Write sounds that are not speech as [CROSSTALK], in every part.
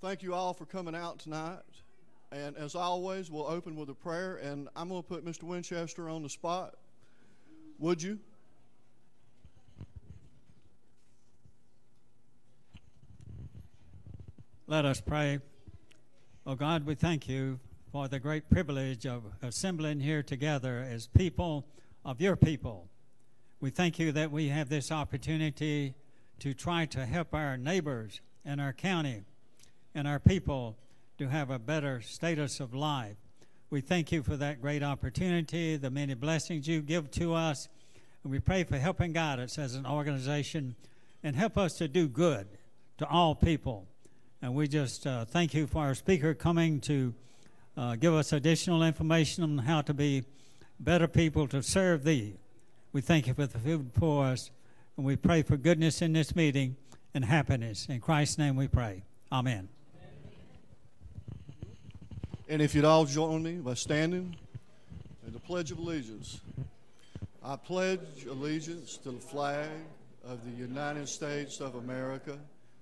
Thank you all for coming out tonight. And as always, we'll open with a prayer. And I'm going to put Mr. Winchester on the spot. Would you? Let us pray. Oh God, we thank you for the great privilege of assembling here together as people of your people. We thank you that we have this opportunity to try to help our neighbors and our county and our people to have a better status of life. We thank you for that great opportunity, the many blessings you give to us, and we pray for help and guidance as an organization and help us to do good to all people. And we just uh, thank you for our speaker coming to uh, give us additional information on how to be better people to serve thee. We thank you for the food for us, and we pray for goodness in this meeting and happiness. In Christ's name we pray. Amen. And if you'd all join me by standing in the Pledge of Allegiance. I pledge allegiance to the flag of the United States of America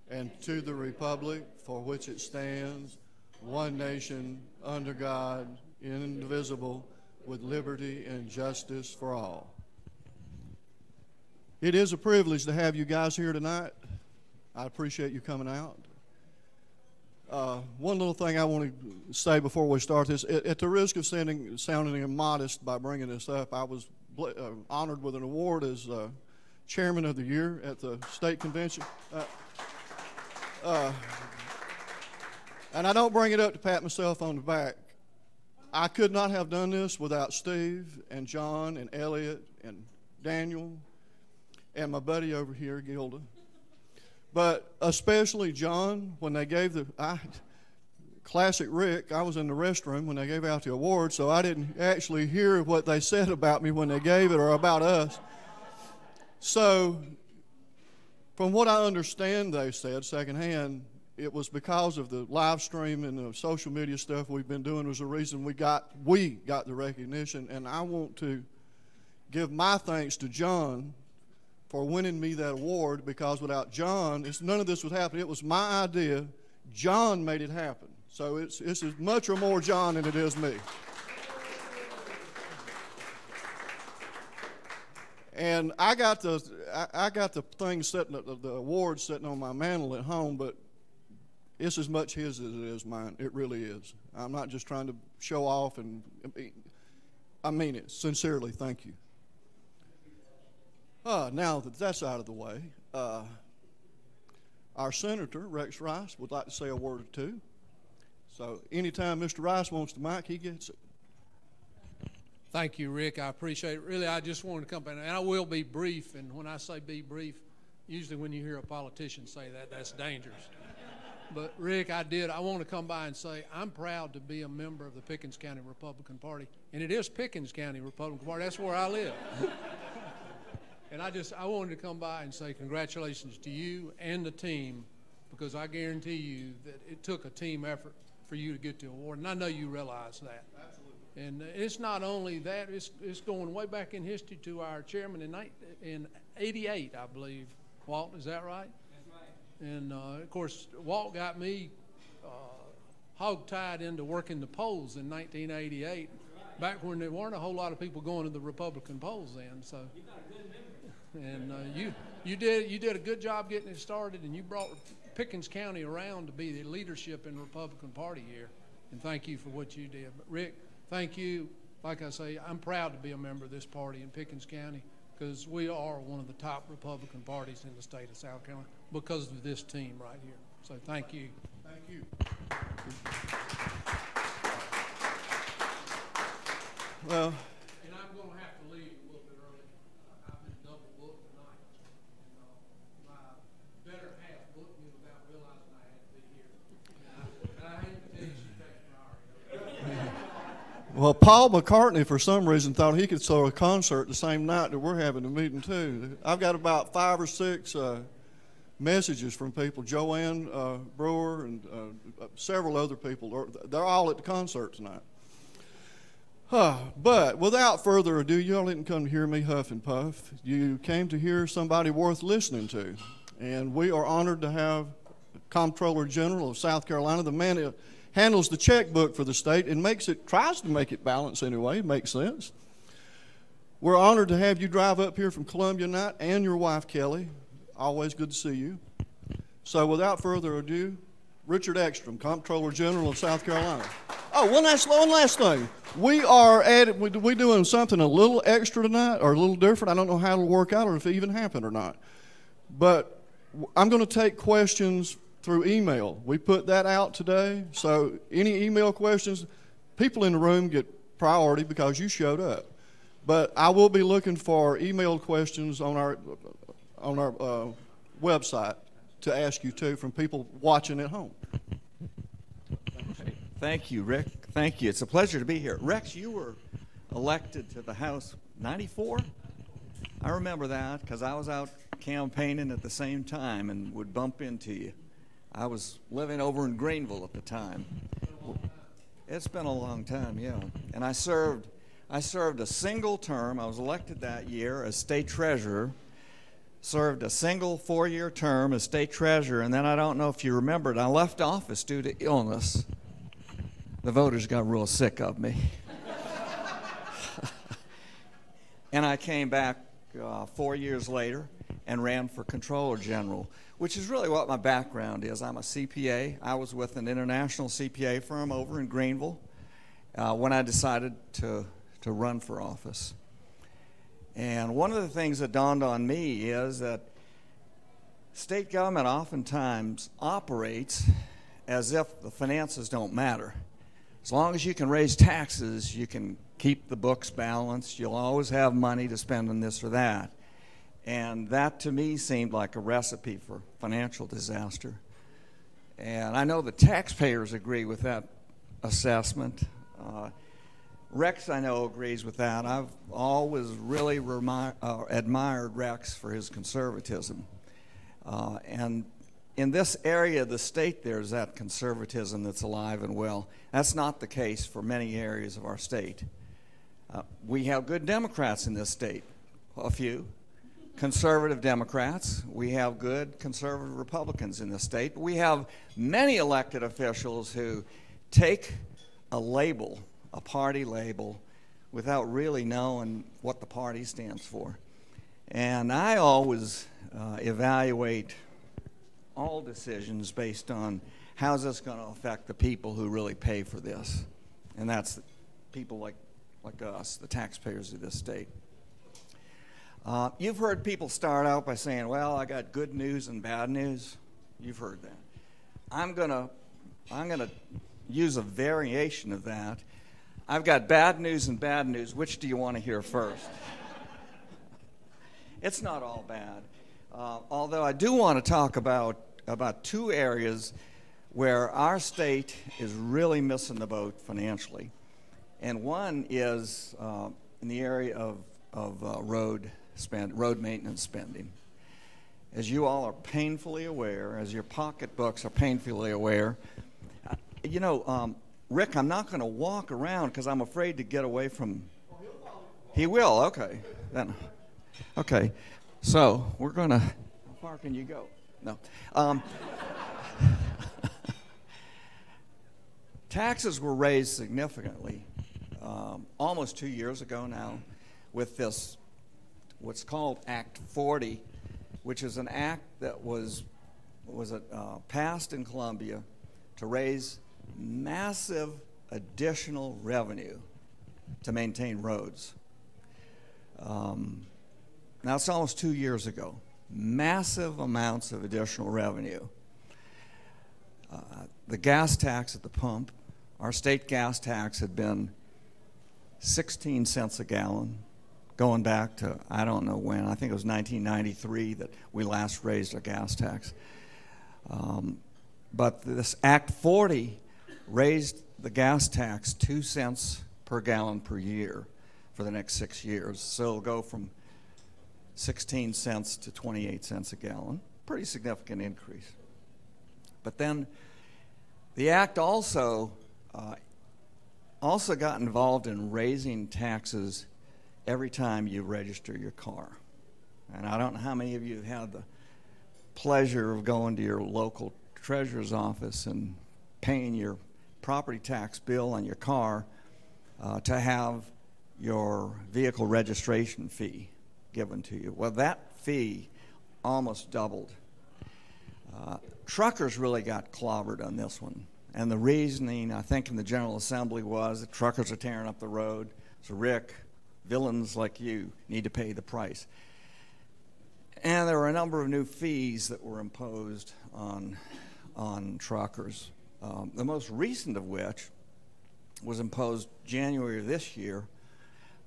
and to the republic for which it stands, one nation, under God, indivisible, with liberty and justice for all. It is a privilege to have you guys here tonight. I appreciate you coming out. Uh, one little thing I want to say before we start this, at, at the risk of sounding, sounding immodest by bringing this up, I was uh, honored with an award as uh, Chairman of the Year at the state convention. Uh, uh, and I don't bring it up to pat myself on the back. I could not have done this without Steve and John and Elliot and Daniel and my buddy over here, Gilda. But especially John, when they gave the I, classic Rick, I was in the restroom when they gave out the award, so I didn't actually hear what they said about me when they gave it or about us. So, from what I understand, they said secondhand, it was because of the live stream and the social media stuff we've been doing was the reason we got we got the recognition. And I want to give my thanks to John for winning me that award because without John, none of this would happen. It was my idea. John made it happen. So it's, it's as much or more John than it is me. And I got the I, I got the thing sitting the, the award sitting on my mantle at home, but it's as much his as it is mine. It really is. I'm not just trying to show off, and I mean it sincerely. Thank you. Uh, now that that's out of the way, uh, our Senator, Rex Rice, would like to say a word or two. So anytime Mr. Rice wants the mic, he gets it. Thank you, Rick. I appreciate it. Really, I just wanted to come in, and I will be brief. And when I say be brief, usually when you hear a politician say that, that's dangerous. But Rick, I did. I want to come by and say I'm proud to be a member of the Pickens County Republican Party, and it is Pickens County Republican Party. That's where I live. And I just I wanted to come by and say congratulations to you and the team because I guarantee you that it took a team effort for you to get the award, and I know you realize that. Absolutely. And it's not only that; it's it's going way back in history to our chairman in in '88, I believe. Walt, is that right? That's right. And uh, of course, Walt got me uh, hog-tied into working the polls in 1988, right. back when there weren't a whole lot of people going to the Republican polls then. So and uh, you you did you did a good job getting it started, and you brought Pickens County around to be the leadership in the Republican Party here. And thank you for what you did. But Rick, thank you. Like I say, I'm proud to be a member of this party in Pickens County because we are one of the top Republican parties in the state of South Carolina because of this team right here. So thank you. Thank you. Well. Well, Paul McCartney, for some reason, thought he could throw a concert the same night that we're having a meeting, too. I've got about five or six uh, messages from people Joanne uh, Brewer and uh, several other people. They're all at the concert tonight. Huh. but without further ado, y'all didn't come to hear me huff and puff. You came to hear somebody worth listening to. And we are honored to have Comptroller General of South Carolina, the man handles the checkbook for the state and makes it, tries to make it balance anyway, makes sense. We're honored to have you drive up here from Columbia tonight and your wife, Kelly. Always good to see you. So, without further ado, Richard Eckstrom, Comptroller General of South Carolina. Oh, one last, one last thing. We are we, we doing something a little extra tonight or a little different. I don't know how it'll work out or if it even happened or not. But I'm going to take questions through email. We put that out today. So any email questions, people in the room get priority because you showed up. But I will be looking for email questions on our on our uh, website to ask you too from people watching at home. Thank you, Rick. Thank you. It's a pleasure to be here. Rex, you were elected to the House 94? I remember that because I was out campaigning at the same time and would bump into you. I was living over in Greenville at the time. It's been a long time, yeah. And I served I served a single term. I was elected that year as state treasurer. Served a single four-year term as state treasurer, and then I don't know if you remembered, I left office due to illness. The voters got real sick of me. [LAUGHS] and I came back uh, four years later and ran for Comptroller General, which is really what my background is. I'm a CPA. I was with an international CPA firm over in Greenville uh, when I decided to, to run for office. And one of the things that dawned on me is that state government oftentimes operates as if the finances don't matter. As long as you can raise taxes, you can keep the books balanced. You'll always have money to spend on this or that. And that to me seemed like a recipe for financial disaster. And I know the taxpayers agree with that assessment. Uh, Rex, I know, agrees with that. I've always really remi- uh, admired Rex for his conservatism. Uh, and in this area of the state, there's that conservatism that's alive and well. That's not the case for many areas of our state. Uh, we have good Democrats in this state, a few conservative Democrats. We have good conservative Republicans in the state. We have many elected officials who take a label, a party label, without really knowing what the party stands for. And I always uh, evaluate all decisions based on how's this going to affect the people who really pay for this. And that's people like, like us, the taxpayers of this state. Uh, you've heard people start out by saying, "Well, I got good news and bad news." You've heard that. I'm gonna, I'm gonna use a variation of that. I've got bad news and bad news. Which do you want to hear first? [LAUGHS] it's not all bad. Uh, although I do want to talk about about two areas where our state is really missing the boat financially, and one is uh, in the area of of uh, road spend, road maintenance spending. As you all are painfully aware, as your pocketbooks are painfully aware, you know, um, Rick, I'm not going to walk around because I'm afraid to get away from. He will. Okay. Then. Okay. So we're going to. How far can you go? No. Um, [LAUGHS] taxes were raised significantly um, almost two years ago now with this what's called Act 40, which is an act that was, was uh, passed in Columbia to raise massive additional revenue to maintain roads. Um, now, it's almost two years ago. Massive amounts of additional revenue. Uh, the gas tax at the pump, our state gas tax had been 16 cents a gallon going back to I don't know when. I think it was 1993 that we last raised our gas tax. Um, but this Act 40 raised the gas tax two cents per gallon per year for the next six years. So it'll go from 16 cents to 28 cents a gallon. Pretty significant increase. But then the act also uh, also got involved in raising taxes every time you register your car. And I don't know how many of you have had the pleasure of going to your local treasurer's office and paying your property tax bill on your car uh, to have your vehicle registration fee given to you. Well, that fee almost doubled. Uh, truckers really got clobbered on this one. And the reasoning, I think, in the General Assembly was that truckers are tearing up the road. So, Rick, villains like you need to pay the price. And there were a number of new fees that were imposed on, on truckers. Um, the most recent of which was imposed January of this year,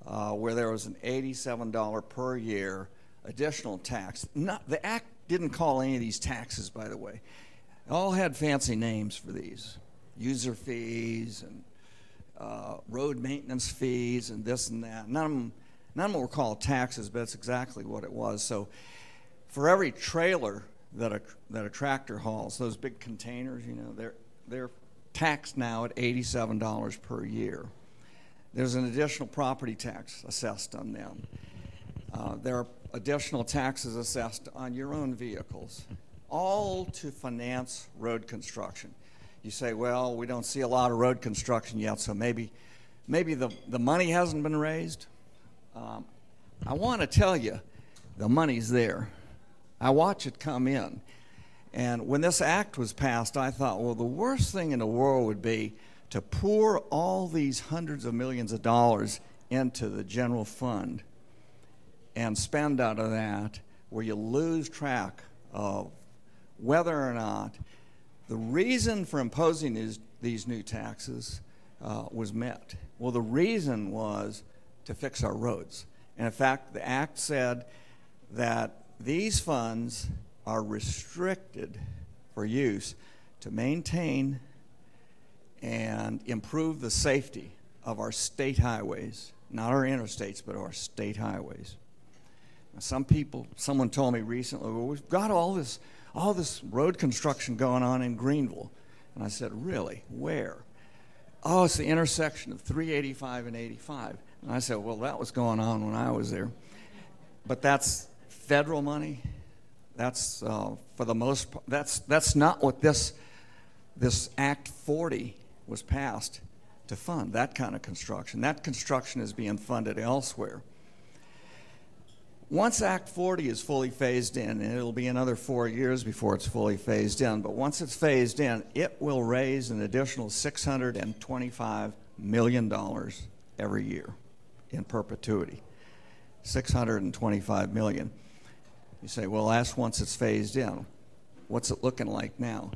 uh, where there was an $87 per year additional tax. Not, the act didn't call any of these taxes, by the way. All had fancy names for these user fees and uh, road maintenance fees and this and that. None of, them, none of them were called taxes, but it's exactly what it was. So for every trailer that a, that a tractor hauls, those big containers, you know, they're, they're taxed now at $87 per year. There's an additional property tax assessed on them. Uh, there are additional taxes assessed on your own vehicles, all to finance road construction. You say, well, we don't see a lot of road construction yet, so maybe, maybe the, the money hasn't been raised. Um, I want to tell you, the money's there. I watch it come in. And when this act was passed, I thought, well, the worst thing in the world would be to pour all these hundreds of millions of dollars into the general fund and spend out of that where you lose track of whether or not the reason for imposing these, these new taxes uh, was met. Well, the reason was to fix our roads. And in fact, the act said that these funds are restricted for use to maintain and improve the safety of our state highways, not our interstates, but our state highways. Now, some people, someone told me recently, well, we've got all this, all this road construction going on in Greenville. And I said, really? Where? Oh, it's the intersection of 385 and 85. And I said, well, that was going on when I was there. But that's federal money. That's uh, for the most. part, That's that's not what this this Act 40 was passed to fund. That kind of construction. That construction is being funded elsewhere. Once Act 40 is fully phased in, and it'll be another four years before it's fully phased in, but once it's phased in, it will raise an additional $625 million every year in perpetuity. 625 million. You say, well, that's once it's phased in. What's it looking like now?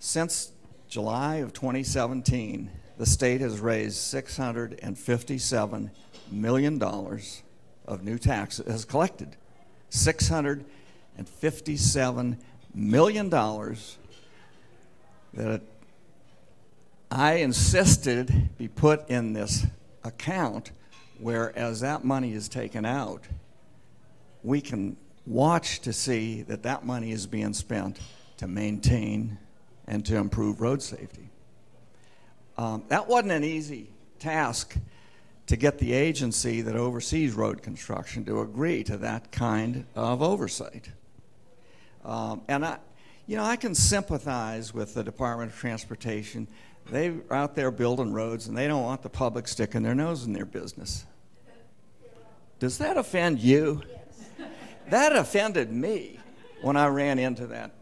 Since July of 2017, the state has raised $657 million of new taxes, has collected $657 million that I insisted be put in this account where as that money is taken out, we can watch to see that that money is being spent to maintain and to improve road safety. Um, that wasn't an easy task to get the agency that oversees road construction to agree to that kind of oversight. Um, and I, you know, I can sympathize with the Department of Transportation. They're out there building roads and they don't want the public sticking their nose in their business. Does that offend you? That offended me when I ran into that.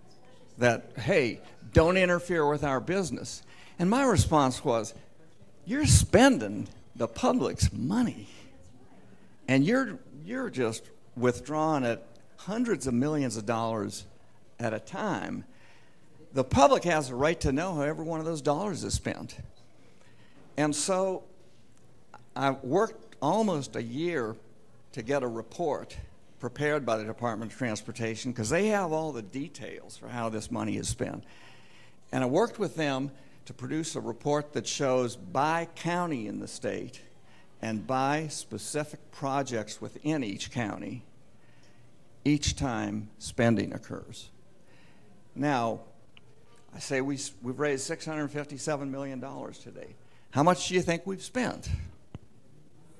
That, hey, don't interfere with our business. And my response was, you're spending the public's money. And you're, you're just withdrawing it hundreds of millions of dollars at a time. The public has a right to know how every one of those dollars is spent. And so I worked almost a year to get a report prepared by the Department of Transportation because they have all the details for how this money is spent. And I worked with them to produce a report that shows by county in the state and by specific projects within each county each time spending occurs. Now, I say we, we've raised $657 million today. How much do you think we've spent?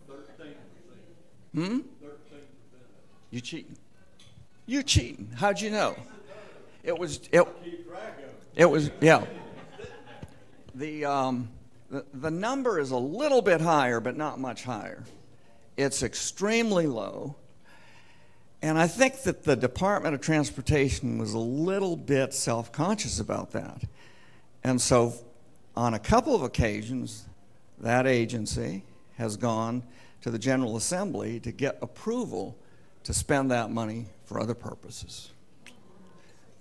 13 Hmm? 13 You cheating. You cheating. How'd you know? It was it, It was, yeah. The, um, the, the number is a little bit higher, but not much higher. It's extremely low. And I think that the Department of Transportation was a little bit self conscious about that. And so, on a couple of occasions, that agency has gone to the General Assembly to get approval to spend that money for other purposes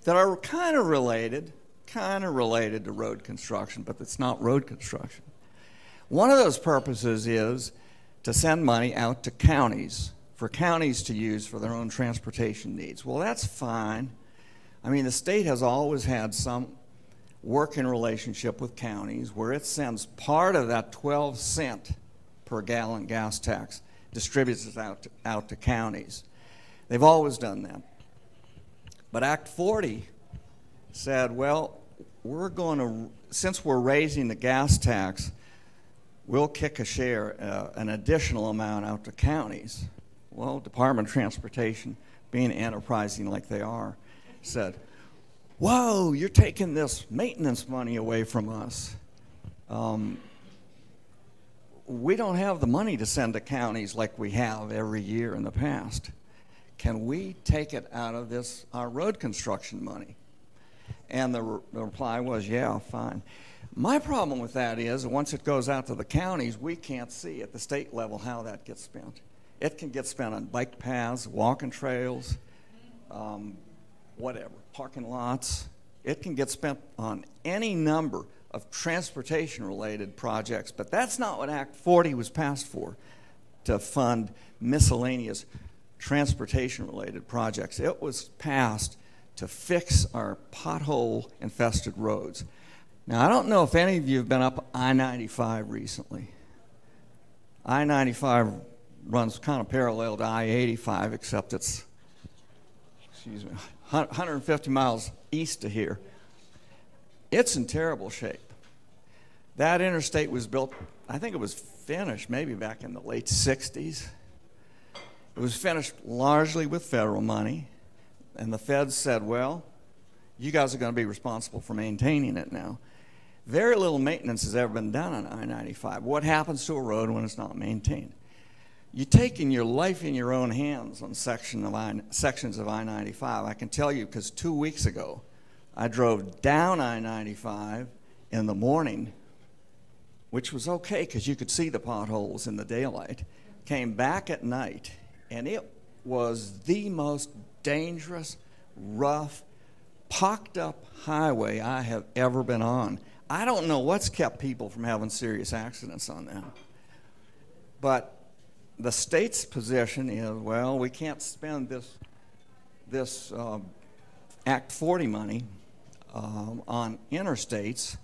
that are kind of related, kind of related to road construction, but it's not road construction. One of those purposes is to send money out to counties for counties to use for their own transportation needs. Well, that's fine. I mean, the state has always had some working relationship with counties where it sends part of that 12 cent per gallon gas tax, distributes it out to, out to counties. They've always done that. But Act 40 said, well, we're going to, since we're raising the gas tax, we'll kick a share, uh, an additional amount out to counties. Well, Department of Transportation, being enterprising like they are, said, Whoa, you're taking this maintenance money away from us. Um, we don't have the money to send to counties like we have every year in the past. Can we take it out of this our road construction money? And the, re- the reply was, yeah, fine. My problem with that is once it goes out to the counties, we can't see at the state level how that gets spent. It can get spent on bike paths, walking trails, um, whatever, parking lots. It can get spent on any number of transportation related projects, but that's not what Act 40 was passed for to fund miscellaneous transportation related projects. It was passed to fix our pothole infested roads. Now, I don't know if any of you have been up I 95 recently. I 95 runs kind of parallel to I 85, except it's, excuse me, 150 miles east of here. It's in terrible shape. That interstate was built, I think it was finished maybe back in the late 60s. It was finished largely with federal money, and the feds said, well, you guys are going to be responsible for maintaining it now. Very little maintenance has ever been done on I 95. What happens to a road when it's not maintained? You're taking your life in your own hands on section of I, sections of I 95. I can tell you because two weeks ago, I drove down I 95 in the morning, which was okay because you could see the potholes in the daylight. Came back at night, and it was the most dangerous, rough, pocked up highway I have ever been on. I don't know what's kept people from having serious accidents on that. But the state's position is well, we can't spend this, this uh, Act 40 money um, on interstates,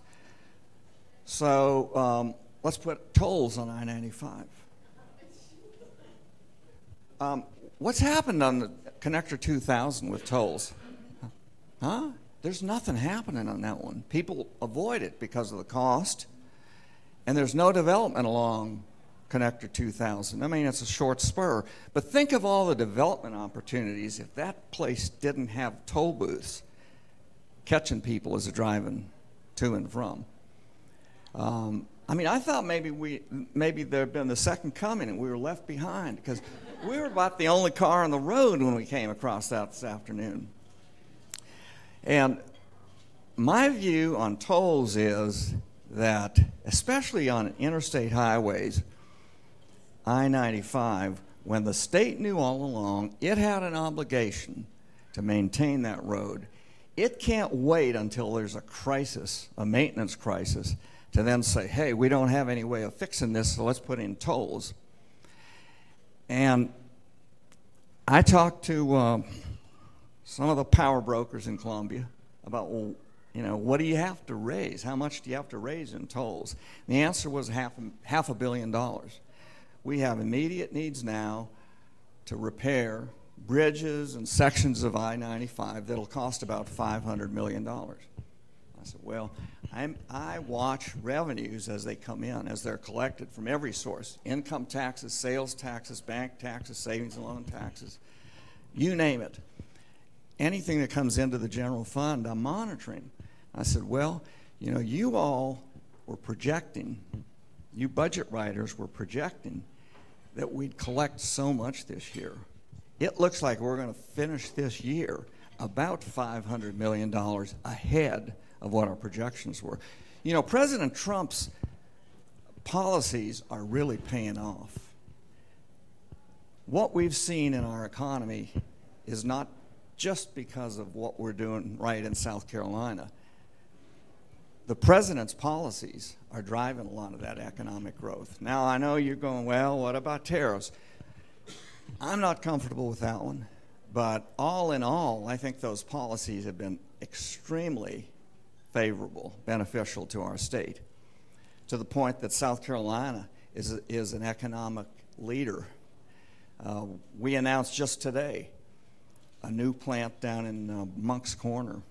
so um, let's put tolls on I 95. Um, what's happened on the Connector 2000 with tolls? Huh? There's nothing happening on that one. People avoid it because of the cost, and there's no development along Connector 2000. I mean, it's a short spur. But think of all the development opportunities if that place didn't have toll booths catching people as they're driving to and from. Um, I mean, I thought maybe we maybe there had been the second coming and we were left behind because we were about the only car on the road when we came across that this afternoon. And my view on tolls is that, especially on interstate highways, I 95, when the state knew all along it had an obligation to maintain that road, it can't wait until there's a crisis, a maintenance crisis, to then say, hey, we don't have any way of fixing this, so let's put in tolls. And I talked to uh, some of the power brokers in Columbia about, well, you know, what do you have to raise? How much do you have to raise in tolls? And the answer was half a, half a billion dollars. We have immediate needs now to repair bridges and sections of I 95 that'll cost about $500 million. I said, Well, I'm, i watch revenues as they come in, as they're collected from every source income taxes, sales taxes, bank taxes, savings and loan taxes, you name it. Anything that comes into the general fund, I'm monitoring. I said, Well, you know, you all were projecting, you budget writers were projecting that we'd collect so much this year. It looks like we're going to finish this year about $500 million ahead of what our projections were. You know, President Trump's policies are really paying off. What we've seen in our economy is not just because of what we're doing right in South Carolina. The president's policies are driving a lot of that economic growth. Now, I know you're going, well, what about tariffs? I'm not comfortable with that one, but all in all, I think those policies have been extremely favorable, beneficial to our state, to the point that South Carolina is, is an economic leader. Uh, we announced just today a new plant down in uh, Moncks Corner,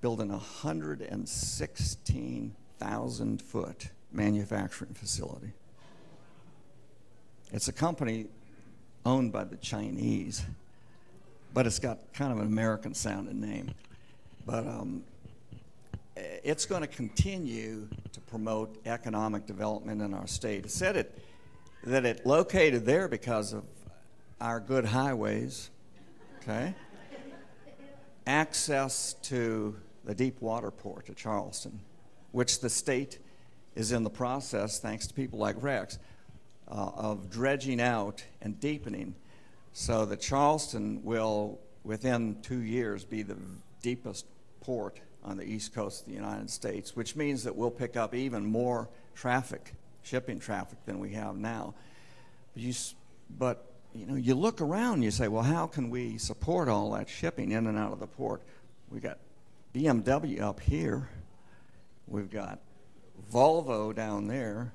building a 116,000 foot manufacturing facility. It's a company owned by the Chinese, but it's got kind of an American sounding name. But um, it's going to continue to promote economic development in our state. It said it, that it located there because of our good highways, okay? Access to the deep water port at Charleston, which the state is in the process, thanks to people like Rex, uh, of dredging out and deepening so that Charleston will, within two years, be the deepest port on the east coast of the United States, which means that we'll pick up even more traffic, shipping traffic, than we have now. But you, but, you know, you look around and you say, well, how can we support all that shipping in and out of the port? We got BMW up here. We've got Volvo down there.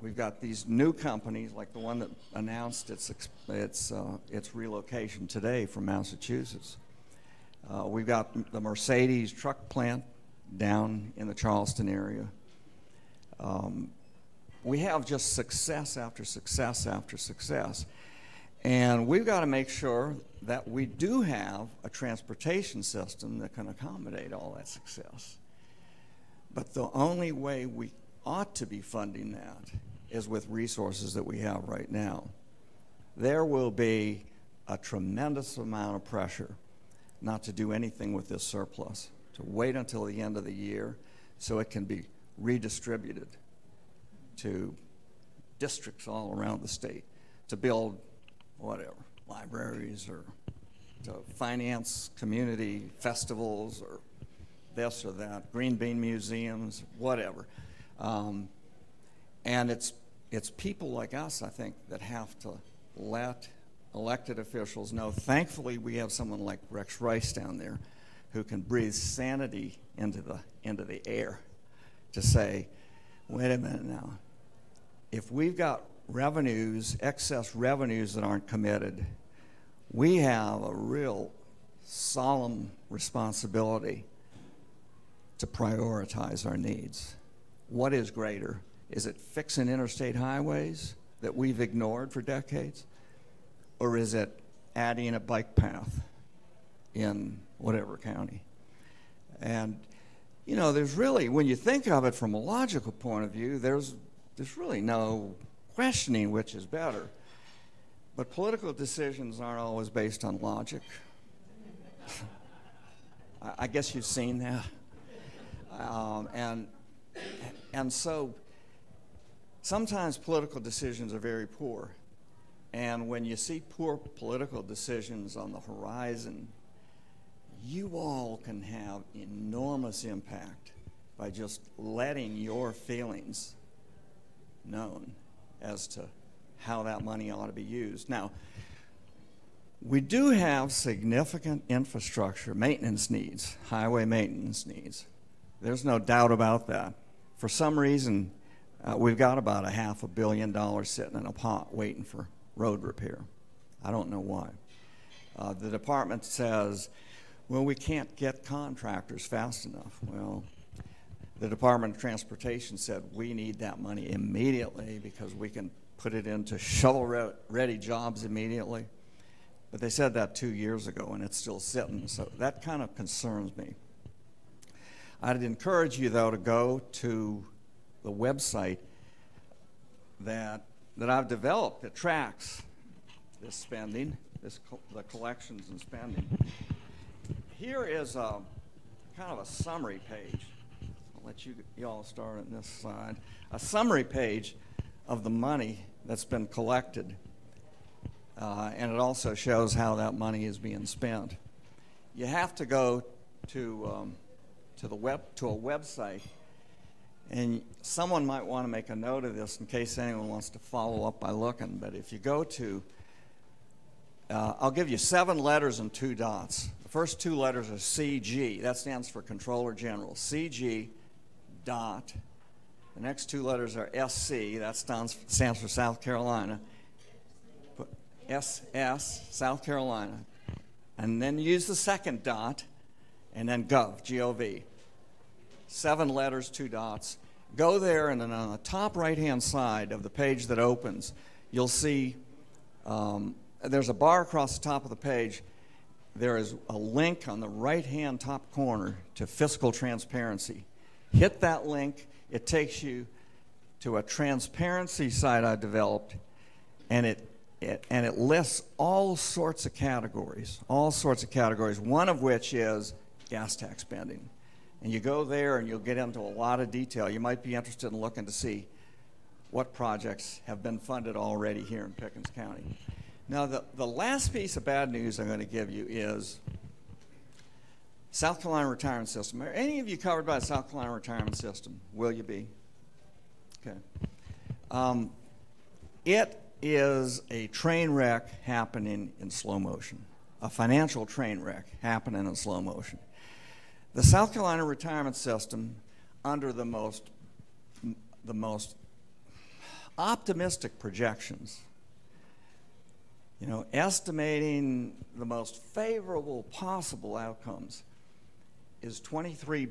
We've got these new companies, like the one that announced its its uh, its relocation today from Massachusetts. Uh, we've got the Mercedes truck plant down in the Charleston area. Um, we have just success after success after success. And we've got to make sure that we do have a transportation system that can accommodate all that success. But the only way we ought to be funding that is with resources that we have right now. There will be a tremendous amount of pressure not to do anything with this surplus, to wait until the end of the year so it can be redistributed to districts all around the state to build whatever, libraries or to finance community festivals or this or that, green bean museums, whatever. Um, and it's, it's people like us, I think, that have to let elected officials know. Thankfully, we have someone like Rex Rice down there who can breathe sanity into the, into the air to say, wait a minute now, if we've got revenues, excess revenues that aren't committed, we have a real solemn responsibility to prioritize our needs. What is greater? Is it fixing interstate highways that we've ignored for decades? Or is it adding a bike path in whatever county? And, you know, there's really, when you think of it from a logical point of view, there's, there's really no questioning which is better. But political decisions aren't always based on logic. [LAUGHS] I guess you've seen that. Um, and, and so sometimes political decisions are very poor. And when you see poor political decisions on the horizon, you all can have enormous impact by just letting your feelings known as to how that money ought to be used. Now, we do have significant infrastructure maintenance needs, highway maintenance needs. There's no doubt about that. For some reason, uh, we've got about a half a billion dollars sitting in a pot waiting for road repair. I don't know why. Uh, the department says, well, we can't get contractors fast enough. Well, the Department of Transportation said we need that money immediately because we can put it into shovel ready jobs immediately. But they said that two years ago and it's still sitting, so that kind of concerns me. I'd encourage you, though, to go to the website that, that I've developed that tracks this spending, this co- the collections and spending. Here is a kind of a summary page. I'll let you, you all start on this side. A summary page of the money that's been collected. Uh, and it also shows how that money is being spent. You have to go to, um, to, the web, to a website, and someone might want to make a note of this in case anyone wants to follow up by looking. But if you go to, uh, I'll give you seven letters and two dots. The first two letters are CG, that stands for Comptroller General. CG dot. The next two letters are SC, that stands, stands for South Carolina. SS, South Carolina. And then use the second dot, and then gov, G O V. Seven letters, two dots. Go there, and then on the top right hand side of the page that opens, you'll see um, there's a bar across the top of the page. There is a link on the right hand top corner to fiscal transparency. Hit that link, it takes you to a transparency site I developed, and it, it, and it lists all sorts of categories, all sorts of categories, one of which is gas tax spending. And you go there and you'll get into a lot of detail. You might be interested in looking to see what projects have been funded already here in Pickens County. Now, the, the last piece of bad news I'm going to give you is South Carolina retirement system. Are any of you covered by the South Carolina retirement system? Will you be? Okay. Um, it is a train wreck happening in slow motion, a financial train wreck happening in slow motion. The South Carolina retirement system, under the most, the most optimistic projections, you know, estimating the most favorable possible outcomes is $23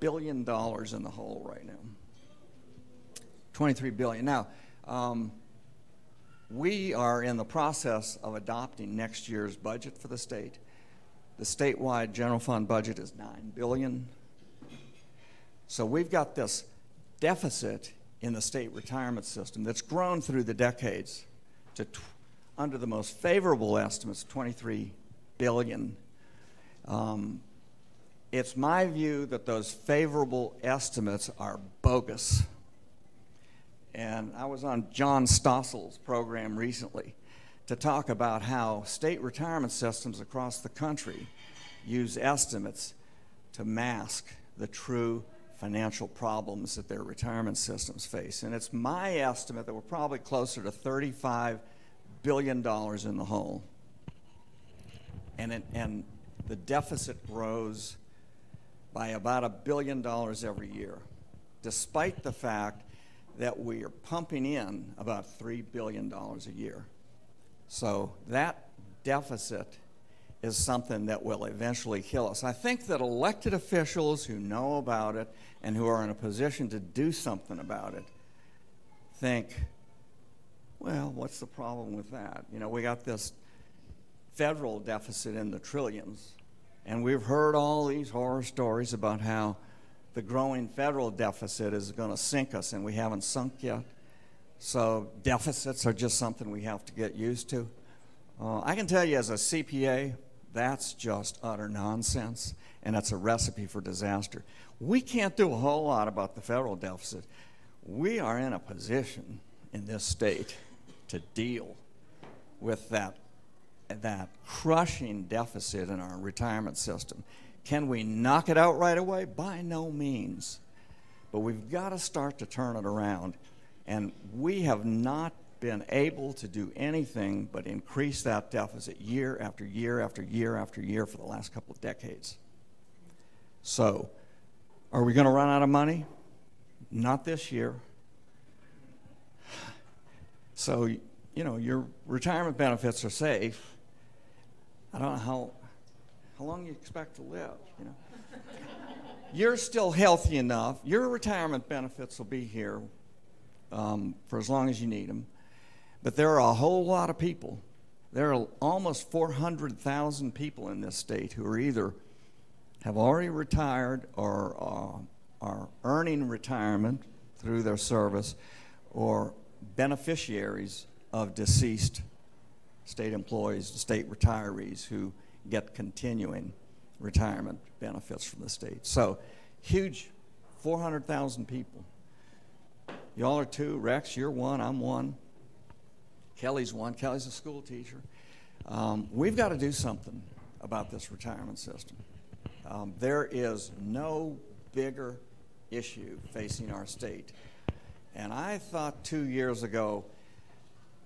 billion in the hole right now. 23 billion. Now, um, we are in the process of adopting next year's budget for the state. The statewide general fund budget is 9 billion. So we've got this deficit in the state retirement system that's grown through the decades to under the most favorable estimates, 23 billion. Um, it's my view that those favorable estimates are bogus. And I was on John Stossel's program recently to talk about how state retirement systems across the country use estimates to mask the true financial problems that their retirement systems face. And it's my estimate that we're probably closer to 35 billion dollars in the hole. And, it, and the deficit grows by about a billion dollars every year, despite the fact that we are pumping in about $3 billion a year. So that deficit is something that will eventually kill us. I think that elected officials who know about it and who are in a position to do something about it think, well, what's the problem with that? You know, we got this federal deficit in the trillions, and we've heard all these horror stories about how the growing federal deficit is going to sink us, and we haven't sunk yet. So deficits are just something we have to get used to. Uh, I can tell you as a CPA, that's just utter nonsense, and it's a recipe for disaster. We can't do a whole lot about the federal deficit. We are in a position in this state to deal with that, that crushing deficit in our retirement system. Can we knock it out right away? By no means. But we've got to start to turn it around. And we have not been able to do anything but increase that deficit year after year after year after year for the last couple of decades. So, are we going to run out of money? Not this year. So, you know, your retirement benefits are safe. I don't know how, how long you expect to live, you know. [LAUGHS] You're still healthy enough. Your retirement benefits will be here um, for as long as you need them. But there are a whole lot of people. There are almost 400,000 people in this state who are either have already retired or uh, are earning retirement through their service or beneficiaries of deceased state employees, state retirees who get continuing retirement benefits from the state. So, huge 400,000 people. Y'all are two. Rex, you're one. I'm one. Kelly's one. Kelly's a school teacher. Um, we've got to do something about this retirement system. Um, there is no bigger issue facing our state. And I thought two years ago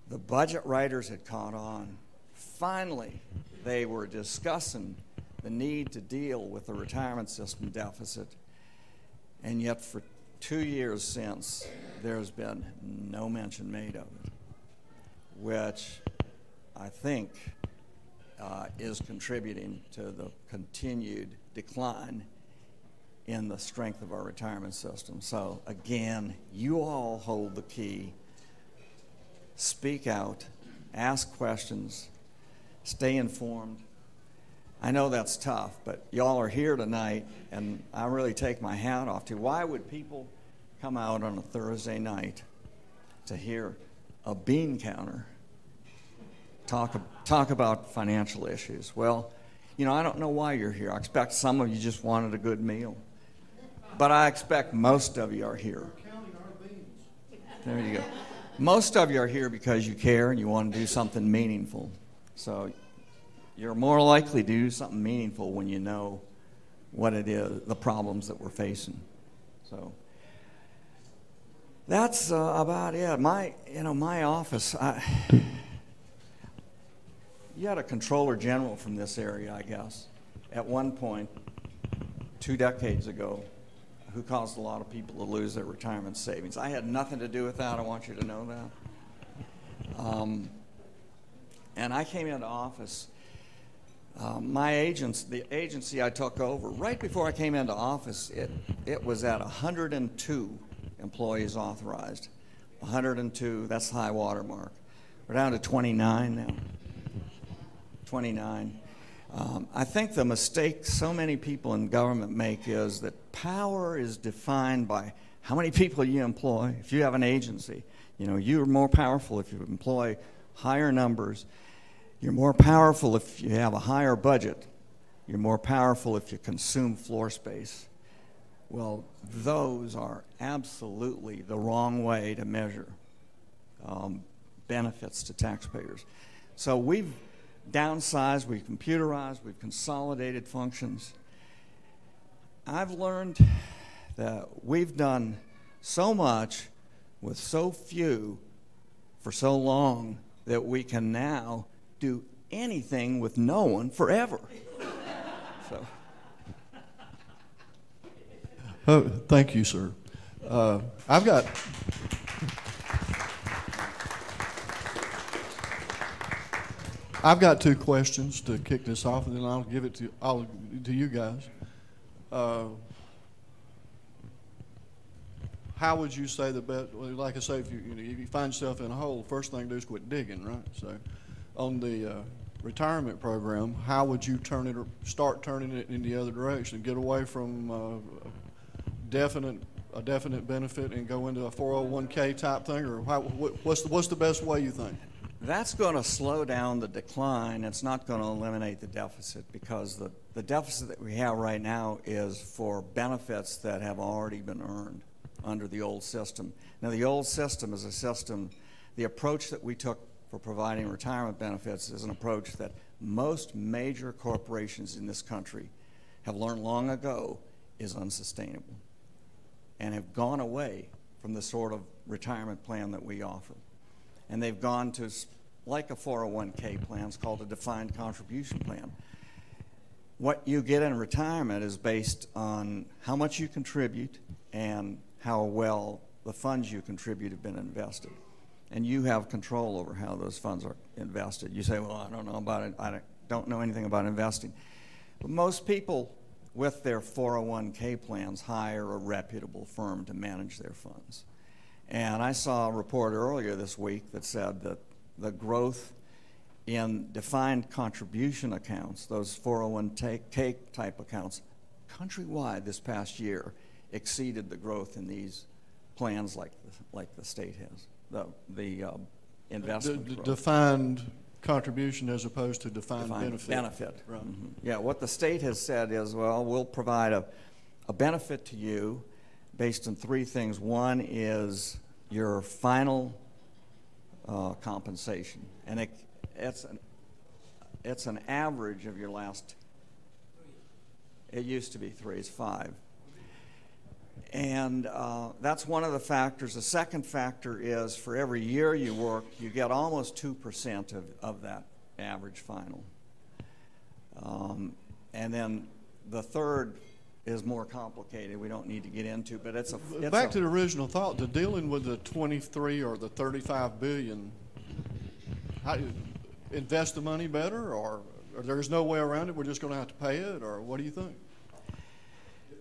the budget writers had caught on. Finally, they were discussing the need to deal with the retirement system deficit. And yet, for two years since, there's been no mention made of it, which I think uh, is contributing to the continued decline in the strength of our retirement system. So, again, you all hold the key. Speak out, ask questions, stay informed. I know that's tough, but y'all are here tonight, and I really take my hat off to. Why would people come out on a Thursday night to hear a bean counter talk, talk about financial issues? Well, you know, I don't know why you're here. I expect some of you just wanted a good meal. But I expect most of you are here. There you go. Most of you are here because you care and you want to do something meaningful. So you're more likely to do something meaningful when you know what it is, the problems that we're facing. So that's uh, about it. My, you know, my office. I, you had a Comptroller General from this area, I guess, at one point, two decades ago, who caused a lot of people to lose their retirement savings. I had nothing to do with that. I want you to know that. Um, and I came into office um, my agents, the agency I took over, right before I came into office, it, it was at 102 employees authorized. 102, that's high water mark. We're down to 29 now. 29. Um, I think the mistake so many people in government make is that power is defined by how many people you employ. If you have an agency, you know, you're more powerful if you employ higher numbers you're more powerful if you have a higher budget. You're more powerful if you consume floor space. Well, those are absolutely the wrong way to measure um, benefits to taxpayers. So we've downsized, we've computerized, we've consolidated functions. I've learned that we've done so much with so few for so long that we can now do anything with no one forever. Oh, thank you, sir. Uh, I've got. I've got two questions to kick this off, and then I'll give it to I'll, to you guys. Uh, how would you say the best? Well, like I say, if you, you, know, if you find yourself in a hole, first thing to do is quit digging, right? So, on the uh, retirement program, how would you turn it or start turning it in the other direction? Get away from uh, definite a definite benefit and go into a 401k type thing, or how, what's the what's the best way you think? That's going to slow down the decline. It's not going to eliminate the deficit because the, the deficit that we have right now is for benefits that have already been earned under the old system. Now, the old system is a system, the approach that we took for providing retirement benefits is an approach that most major corporations in this country have learned long ago is unsustainable and have gone away from the sort of retirement plan that we offer. And they've gone to, like a 401k plan, it's called a defined contribution plan. What you get in retirement is based on how much you contribute and how well the funds you contribute have been invested and you have control over how those funds are invested. You say, well, I don't know about it. I don't know anything about investing. But most people with their 401k plans hire a reputable firm to manage their funds. And I saw a report earlier this week that said that the growth in defined contribution accounts, those 401k type accounts, countrywide this past year exceeded the growth in these plans like the, like the state has, the, the um, De- investment growth. Defined contribution as opposed to defined Defined benefit. Benefit. Right. Mhm. Yeah, what the state has said is, well, we'll provide a, a benefit to you based on three things. One is your final uh, compensation, and it, it's an it's an average of your last. It used to be three; it's five, and uh, that's one of the factors. The second factor is for every year you work, you get almost two percent of of that average final. Um, and then the third is more complicated. We don't need to get into, but it's a it's Back a- to the original thought, to dealing with the 23 or the 35 billion, how, invest the money better, or, or there's no way around it, we're just going to have to pay it, or what do you think?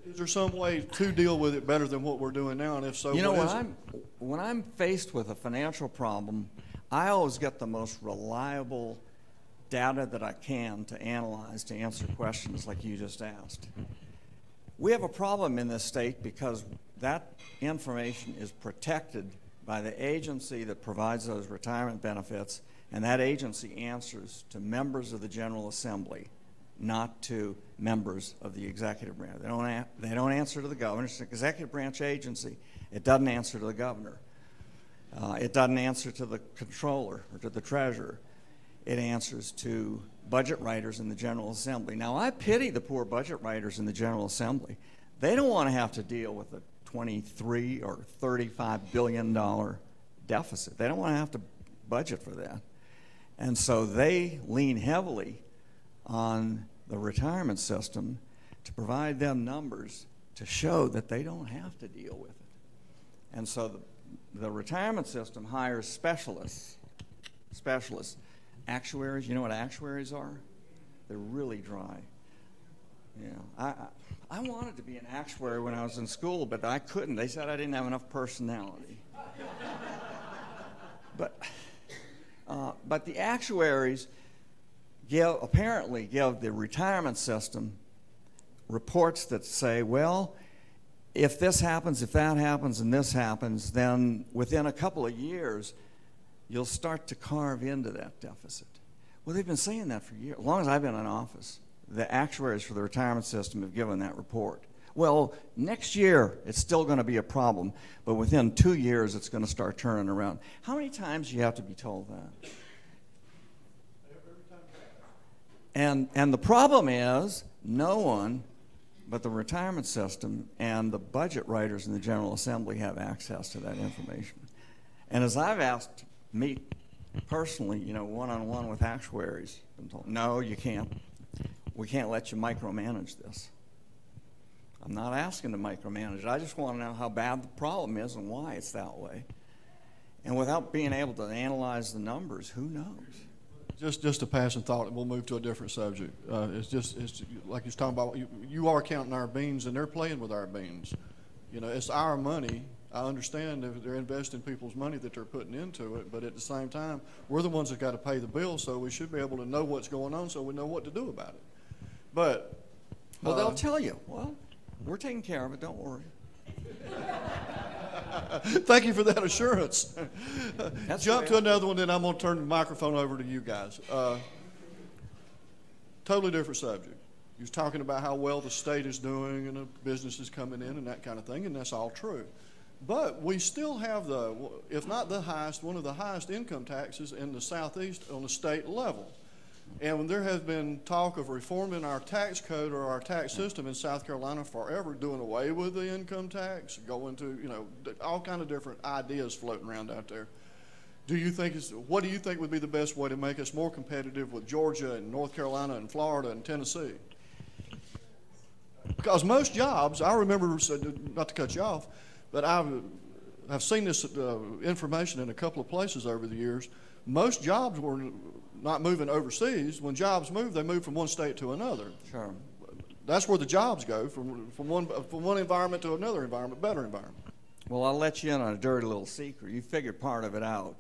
Is there some way to deal with it better than what we're doing now, and if so, you know when? I'm when I'm faced with a financial problem, I always get the most reliable data that I can to analyze to answer questions like you just asked. We have a problem in this state because that information is protected by the agency that provides those retirement benefits, and that agency answers to members of the General Assembly, not to members of the executive branch. They don't, they don't answer to the governor. It's an executive branch agency. It doesn't answer to the governor. Uh, it doesn't answer to the comptroller or to the treasurer. It answers to budget writers in the General Assembly. Now, I pity the poor budget writers in the General Assembly. They don't want to have to deal with a 23 or 35 billion dollar deficit. They don't want to have to budget for that. And so they lean heavily on the retirement system to provide them numbers to show that they don't have to deal with it. And so the, the retirement system hires specialists, specialists, actuaries. You know what actuaries are? They're really dry. Yeah, I, I, wanted to be an actuary when I was in school, but I couldn't. They said I didn't have enough personality. [LAUGHS] but, uh, but the actuaries give, apparently give the retirement system reports that say, well, if this happens, if that happens, and this happens, then within a couple of years, you'll start to carve into that deficit. Well, they've been saying that for years. As long as I've been in office, the actuaries for the retirement system have given that report. Well, next year it's still going to be a problem, but within two years it's going to start turning around. How many times do you have to be told that? And, and the problem is, no one but the retirement system and the budget writers in the General Assembly have access to that information. And as I've asked meet personally, you know, one on one with actuaries, I'm told, no, you can't. We can't let you micromanage this. I'm not asking to micromanage it. I just want to know how bad the problem is and why it's that way. And without being able to analyze the numbers, who knows? Just, just a passing thought, and we'll move to a different subject. Uh, it's just, it's like you was talking about. You, you are counting our beans, and they're playing with our beans. You know, it's our money. I understand if they're investing people's money that they're putting into it, but at the same time, we're the ones that got to pay the bill, so we should be able to know what's going on, so we know what to do about it. But Well, uh, they'll tell you, well, we're taking care of it, don't worry. [LAUGHS] [LAUGHS] Thank you for that assurance. [LAUGHS] That's Jump to another one, then I'm going to turn the microphone over to you guys. Uh, totally different subject. You was talking about how well the state is doing and the business is coming in and that kind of thing, and that's all true. But we still have the, if not the highest, one of the highest income taxes in the southeast on the state level. And when there has been talk of reforming our tax code or our tax system in South Carolina forever, doing away with the income tax, going to, you know, all kind of different ideas floating around out there. Do you think, what do you think would be the best way to make us more competitive with Georgia and North Carolina and Florida and Tennessee? Because most jobs, I remember, not to cut you off, but I've, I've seen this uh, information in a couple of places over the years. Most jobs were not moving overseas. When jobs move, they move from one state to another. Sure. That's where the jobs go, from, from, one, from one environment to another environment, better environment. Well, I'll let you in on a dirty little secret. You figured part of it out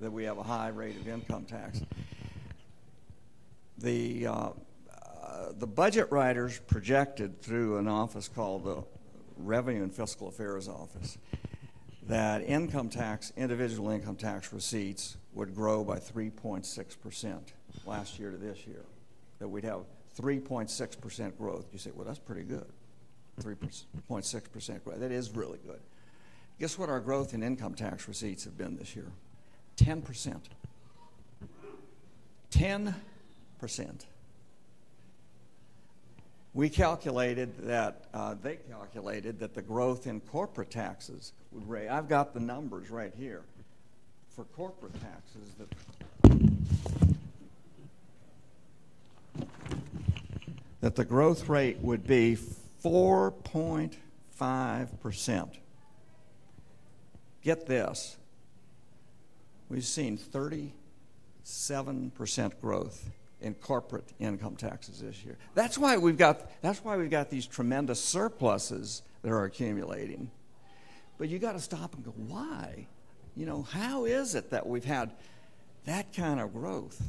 that we have a high rate of income tax. The uh, uh, the budget writers projected through an office called the Revenue and Fiscal Affairs Office that income tax, individual income tax receipts would grow by 3.6% last year to this year. That we'd have 3.6% growth. You say, well, that's pretty good. 3.6% growth. That is really good. Guess what our growth in income tax receipts have been this year? 10%. 10%. We calculated that, uh, they calculated that the growth in corporate taxes would raise. I've got the numbers right here for corporate taxes that that the growth rate would be 4.5%. Get this. We've seen 37% growth in corporate income taxes this year. That's why we've got that's why we've got these tremendous surpluses that are accumulating. But you got to stop and go, why? You know, how is it that we've had that kind of growth?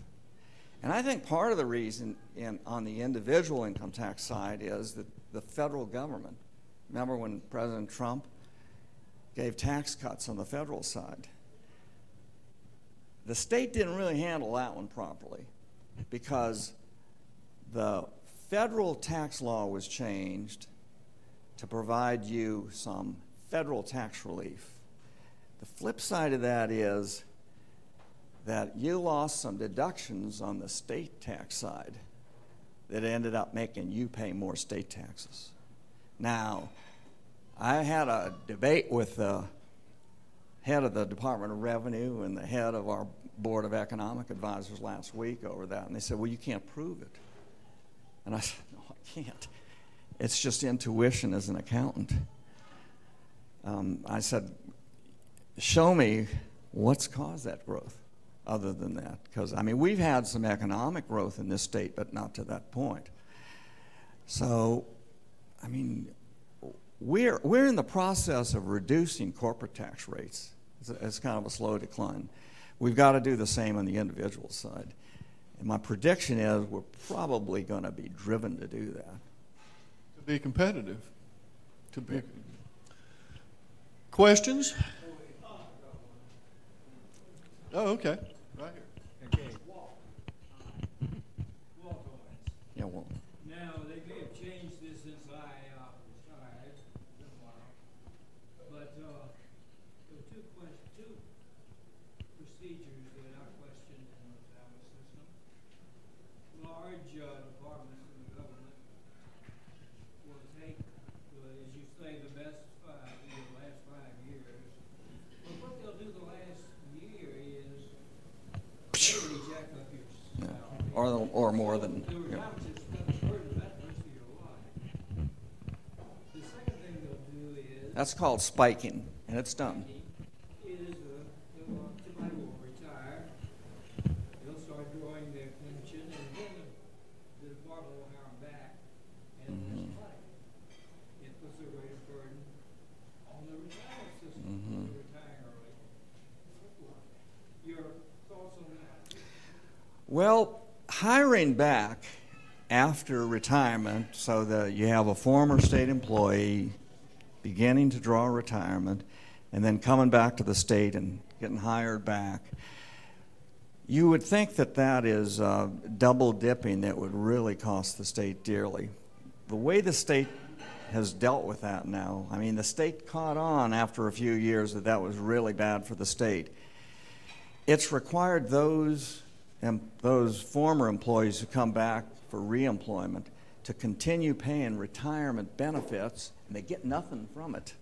And I think part of the reason in, on the individual income tax side is that the federal government, remember when President Trump gave tax cuts on the federal side? The state didn't really handle that one properly because the federal tax law was changed to provide you some federal tax relief. The flip side of that is that you lost some deductions on the state tax side that ended up making you pay more state taxes. Now, I had a debate with the head of the Department of Revenue and the head of our Board of Economic Advisors last week over that, and they said, Well, you can't prove it. And I [LAUGHS] said, No, I can't. It's just intuition as an accountant. Um, I said, Show me what's caused that growth other than that. Because, I mean, we've had some economic growth in this state, but not to that point. So, I mean, we're, we're in the process of reducing corporate tax rates. It's, it's kind of a slow decline. We've got to do the same on the individual side. And my prediction is we're probably going to be driven to do that. To be competitive. To be. Questions? Oh, okay. Right here. Okay. Yeah, well, Now, they may have changed this since I uh, retired, been a while. But uh, there were two questions, two procedures that I questioned in the family system. Large uh, departments in the government will take, uh, as you say, the best five, the last five years. But what they'll do the last year is totally jack up your yeah. salary. or, or more than. The yeah. amount is gonna hurt that rest of your life. The second thing they'll do is. That's called spiking, and it's done. Is, uh, they'll, uh, somebody will retire, they'll start drawing their pension, and then the department will hire them back, and Mhm. that's money. It puts a greater burden on the retirement system, Mhm. to retire early. Your thoughts on that? Well, hiring back after retirement so that you have a former state employee beginning to draw retirement and then coming back to the state and getting hired back. You would think that that is uh, double dipping that would really cost the state dearly. The way the state has dealt with that now, I mean, the state caught on after a few years that that was really bad for the state it's required those those former employees who come back for reemployment to continue paying retirement benefits, and they get nothing from it.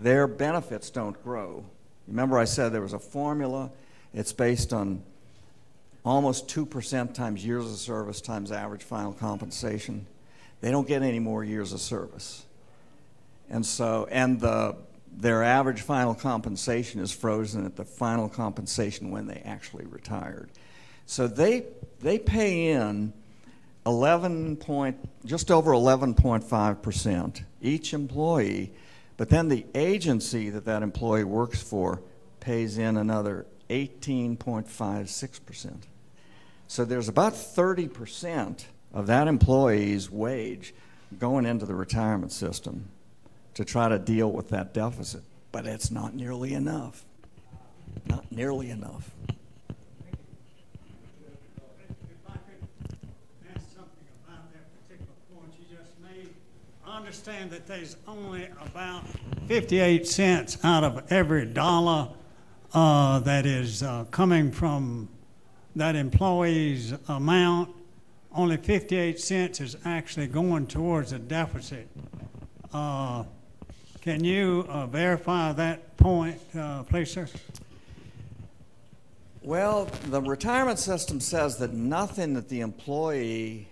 Their benefits don't grow. Remember, I said there was a formula. It's based on almost two percent times years of service times average final compensation. They don't get any more years of service, and so and the their average final compensation is frozen at the final compensation when they actually retired. So they they pay in 11 point just over 11.5 percent each employee, but then the agency that that employee works for pays in another 18.56 percent. So there's about 30 percent of that employee's wage going into the retirement system to try to deal with that deficit. But it's not nearly enough. Not nearly enough. If I could ask something about that particular point you just made. I understand that there's only about 58 cents out of every dollar uh, that is uh, coming from that employee's amount. Only 58 cents is actually going towards a deficit. Uh, Can you uh, verify that point, uh, please, sir? Well, the retirement system says that nothing that the employee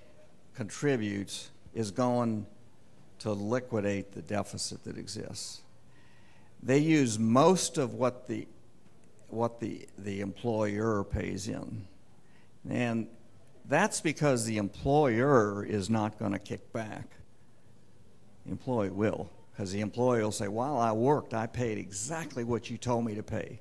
contributes is going to liquidate the deficit that exists. They use most of what the what the, the employer pays in. And that's because the employer is not going to kick back. The employee will, because the employee will say, While I worked, I paid exactly what you told me to pay.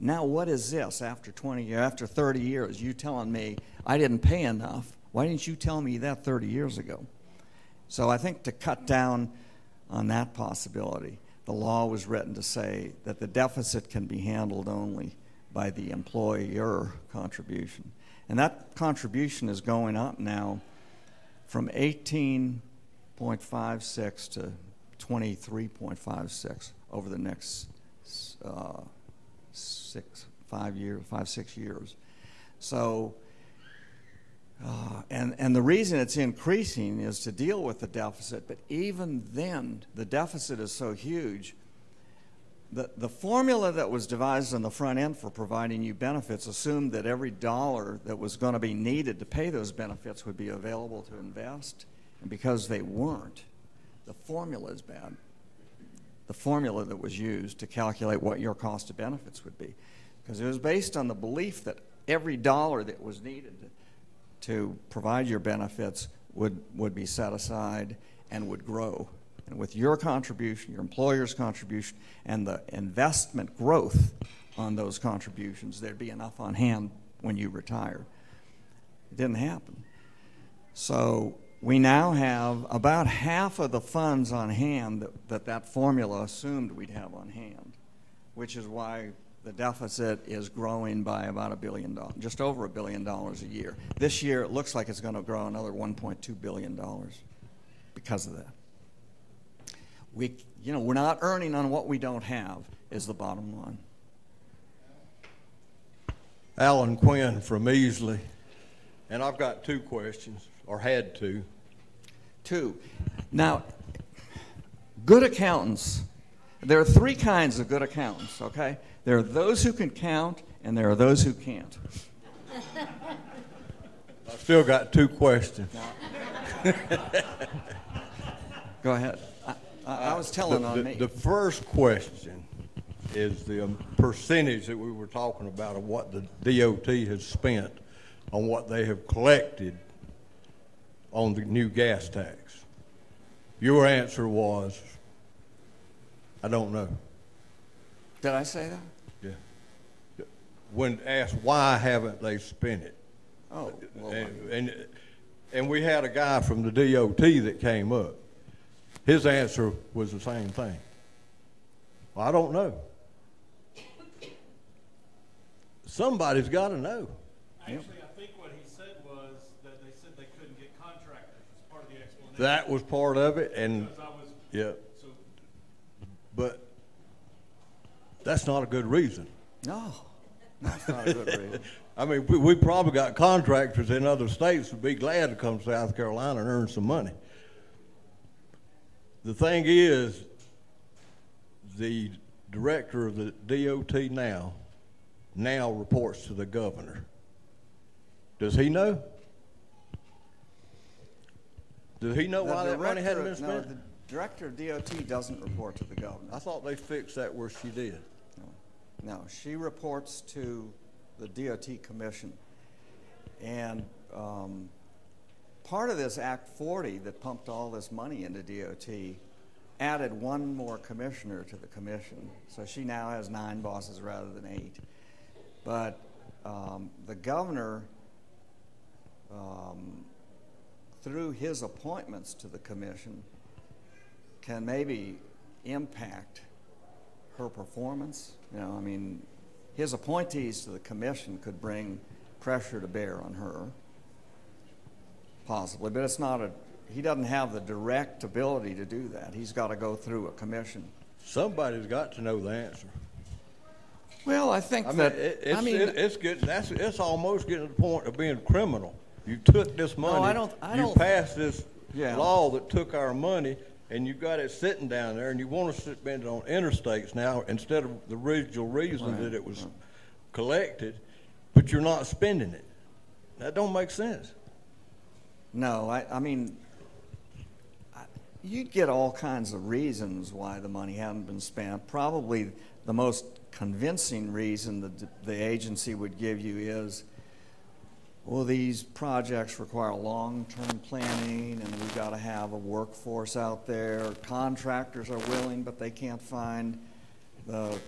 Now, what is this after 20 years, after 30 years? You telling me I didn't pay enough. Why didn't you tell me that 30 years ago? So I think to cut down on that possibility, the law was written to say that the deficit can be handled only by the employer contribution. And that contribution is going up now from 18.56 to 23.56 over the next uh, six, five years, five, six years. So, uh, and, and the reason it's increasing is to deal with the deficit, but even then, the deficit is so huge. The, the formula that was devised on the front end for providing you benefits assumed that every dollar that was going to be needed to pay those benefits would be available to invest. And because they weren't, the formula is bad. The formula that was used to calculate what your cost of benefits would be. Because it was based on the belief that every dollar that was needed to provide your benefits would, would be set aside and would grow. And with your contribution, your employer's contribution, and the investment growth on those contributions, there'd be enough on hand when you retire. It didn't happen. So we now have about half of the funds on hand that that, that formula assumed we'd have on hand, which is why the deficit is growing by about a billion dollars, just over a billion dollars a year. This year, it looks like it's going to grow another 1.2 billion dollars because of that. We, you know, we're not earning on what we don't have. Is the bottom line. Alan Quinn from Easley, and I've got two questions, or had two. Two. Now, good accountants, there are three kinds of good accountants, okay? There are those who can count, and there are those who can't. I've still got two questions. Go ahead. I, I, I was telling the, on the, me. The first question is the um, percentage that we were talking about of what the DOT has spent on what they have collected on the new gas tax. Your answer was, I don't know. Did I say that? Yeah. When asked why haven't they spent it, Oh, well, and, and and we had a guy from the DOT that came up. His answer was the same thing. Well, I don't know. Somebody's got to know. Actually, I think what he said was that they said they couldn't get contractors as part of the explanation. That was part of it, and I was, yeah, so, but that's not a good reason. no, that's not a good reason. [LAUGHS] I mean, we, we probably got contractors in other states would be glad to come to South Carolina and earn some money. The thing is, the director of the DOT now, now reports to the governor. Does he know? Does he know The why that money hadn't been no, spent? the director of DOT doesn't report to the governor. I thought they fixed that where she did. No, she reports to the DOT commission. And um, part of this Act 40 that pumped all this money into DOT added one more commissioner to the commission. So she now has nine bosses rather than eight. But um, the governor, um, through his appointments to the commission, can maybe impact her performance. You know, I mean, his appointees to the commission could bring pressure to bear on her, possibly, but it's not a, he doesn't have the direct ability to do that. He's got to go through a commission. Somebody's got to know the answer. Well, I think I mean, it, it's, I mean, it, it's getting, that's, it's almost getting to the point of being criminal. You took this money. No, I don't- I You don't- passed this Yeah. law that took our money, and you've got it sitting down there, and you want to spend it on interstates now instead of the original reason Right, that it was collected, but you're not spending it. That don't make sense. no, I, I mean, I- you'd get all kinds of reasons why the money hadn't been spent. Probably the most convincing reason that the agency would give you is, well, these projects require long-term planning, and we've got to have a workforce out there. Contractors are willing, but they can't find the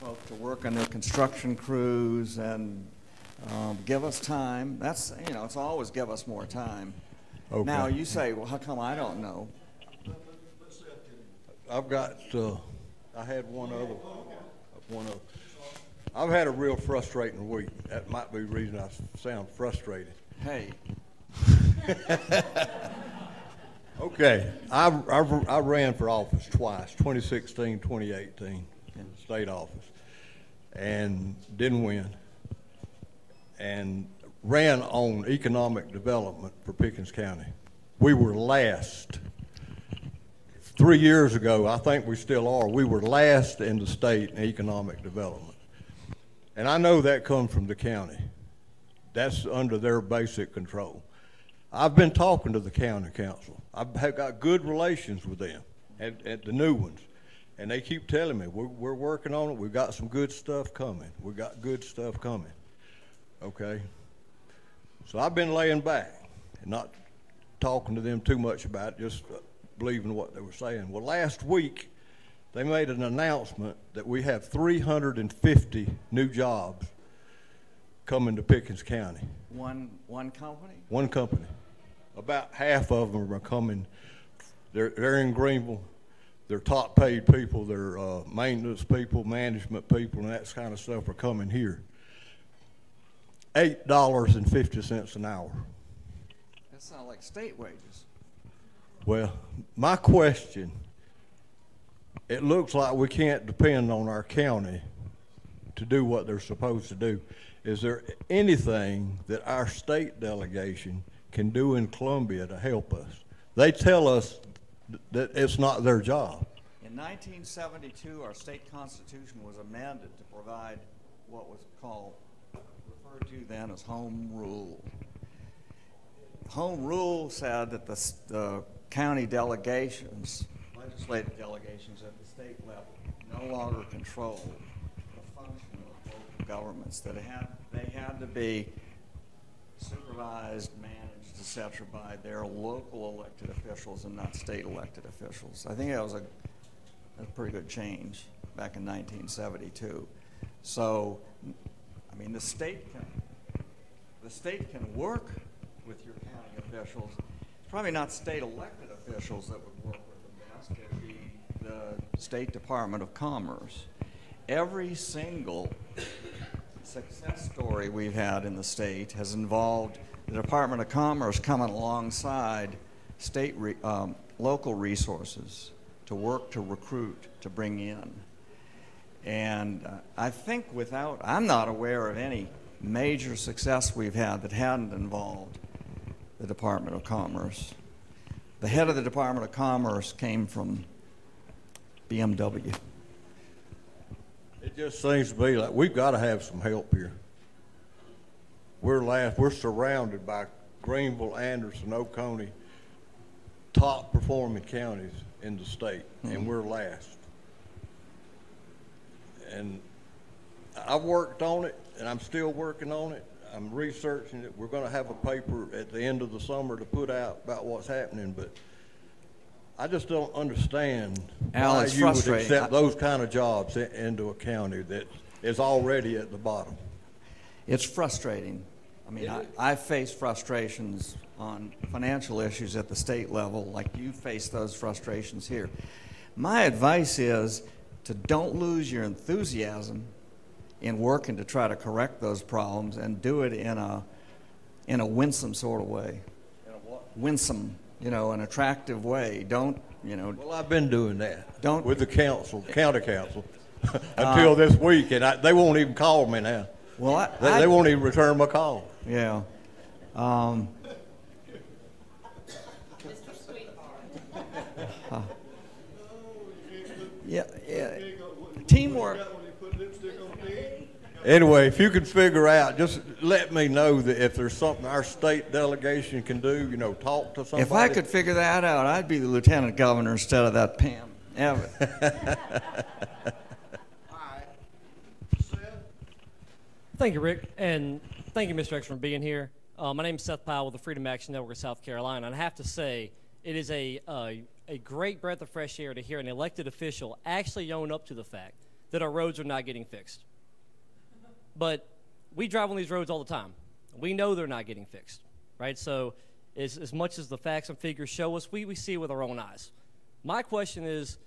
folk to work on their construction crews, and um, give us time. That's, you know, it's always give us more time. Okay. Now, you say, well, how come I don't know? I've got, uh, I had one other, one other. I've had a real frustrating week. That might be the reason I sound frustrated. Hey, [LAUGHS] Okay, I, I, I ran for office twice, 2016, 2018, in the state office, and didn't win. And ran on economic development for Pickens County. We were last. Three years ago, I think we still are, we were last in the state in economic development. And I know that comes from the county. That's under their basic control. I've been talking to the county council. I've got good relations with them at, at the new ones. And they keep telling me, we're, we're working on it. We've got some good stuff coming. We got good stuff coming. Okay? So I've been laying back and not talking to them too much about it, just believing what they were saying. Well, last week, they made an announcement that we have 350 new jobs coming to Pickens County. one, one company? One company. About half of them are coming, they're, they're in Greenville. They're top paid people, they're uh, maintenance people, management people, and that kind of stuff are coming here. Eight dollars and fifty cents an hour. That sounds like state wages. Well, my question, it looks like we can't depend on our county to do what they're supposed to do. Is there anything that our state delegation can do in Columbia to help us? They tell us that it's not their job. In 1972, our state constitution was amended to provide what was called, referred to then as home rule. Home rule said that the, the county delegations, legislative delegations at the state level, no longer control the function of local governments. That they had to be supervised, managed, etc., by their local elected officials and not state elected officials. I think that was a, a pretty good change back in 1972. So, I mean, the state can, the state can work with your county officials. Probably not state elected officials that would work with them best. It'd be the State Department of Commerce. Every single success story we've had in the state has involved the Department of Commerce coming alongside state, re, um, local resources to work to recruit, to bring in. And uh, I think without, I'm not aware of any major success we've had that hadn't involved the Department of Commerce. The head of the Department of Commerce came from BMW. It just seems to me like we've got to have some help here. We're last, we're surrounded by Greenville, Anderson, Oconee, top performing counties in the state, and mm-hmm. we're last. And I've worked on it, and I'm still working on it. I'm researching it. We're gonna have a paper at the end of the summer to put out about what's happening, but I just don't understand Al, why you would accept I- those kind of jobs into a county that is already at the bottom. It's frustrating I mean, I, I face frustrations on financial issues at the state level, like you face those frustrations here. My advice is to don't lose your enthusiasm in working to try to correct those problems and do it in a, in a winsome sort of way. In a what winsome, you know, an attractive way. Don't, you know, Well, I've been doing that. Don't- With the council, county council, [LAUGHS] until this week, and I, they won't even call me now. well, I, They, I- they won't even return my call. Yeah. Um, huh. [LAUGHS] yeah, yeah. Teamwork. Anyway, if you could figure out, just let me know that if there's something our state delegation can do, you know, talk to somebody. If I could figure that out, I'd be the lieutenant governor instead of that Pam. Ever. [LAUGHS] Thank you, Rick, and thank you, Mr. X, for being here. Uh, my name is Seth Powell with the Freedom Action Network of South Carolina, and I have to say, it is a, uh, a great breath of fresh air to hear an elected official actually own up to the fact that our roads are not getting fixed. But we drive on these roads all the time. We know they're not getting fixed, right? So, as, as much as the facts and figures show us, we, we see it with our own eyes. My question is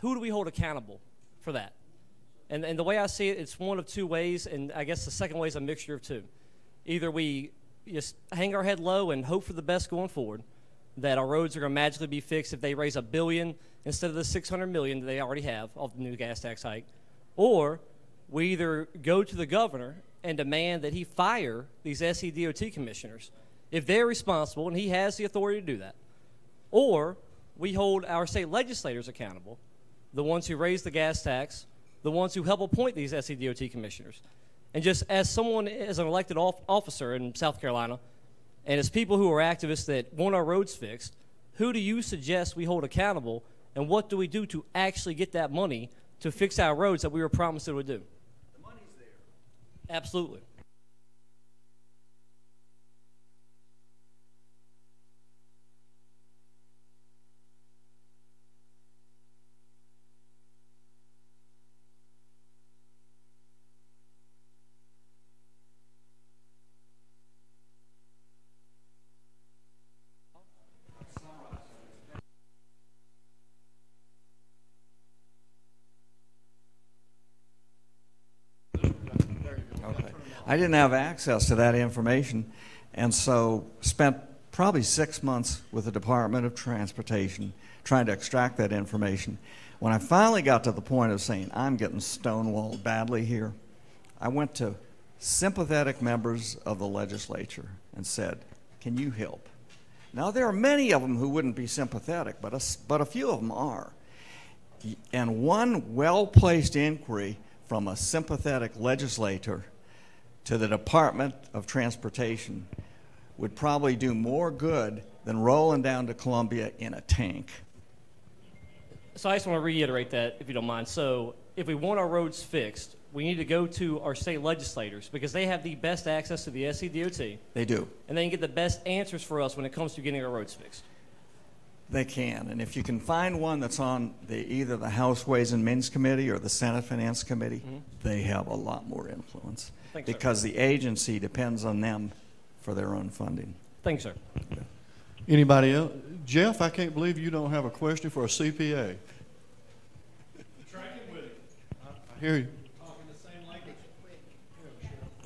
who do we hold accountable for that? And, and the way I see it, it's one of two ways, and I guess the second way is a mixture of two. Either we just hang our head low and hope for the best going forward, that our roads are going to magically be fixed if they raise a billion instead of the 600 million that they already have of the new gas tax hike, or we either go to the governor and demand that he fire these SCDOT commissioners if they're responsible, and he has the authority to do that, or we hold our state legislators accountable, the ones who raise the gas tax, the ones who help appoint these SCDOT commissioners. And just as someone, as an elected off- officer in South Carolina, and as people who are activists that want our roads fixed, who do you suggest we hold accountable, and what do we do to actually get that money to fix our roads that we were promised it would do? Absolutely. I didn't have access to that information, and so spent probably six months with the Department of Transportation trying to extract that information. When I finally got to the point of saying, I'm getting stonewalled badly here, I went to sympathetic members of the legislature and said, Can you help? Now, there are many of them who wouldn't be sympathetic, but a, but a few of them are. And one well placed inquiry from a sympathetic legislator to the Department of Transportation would probably do more good than rolling down to Columbia in a tank. So I just want to reiterate that, if you don't mind. So if we want our roads fixed, we need to go to our state legislators because they have the best access to the SCDOT, They do. and they can get the best answers for us when it comes to getting our roads fixed. They can. And if you can find one that's on the, either the House Ways and Means Committee or the Senate Finance Committee, they have a lot more influence Thanks, sir. because the agency depends on them for their own funding. Thanks, sir. Anybody else? Jeff, I can't believe you don't have a question for a CPA. Tracking with it, I hear you. talking the same language.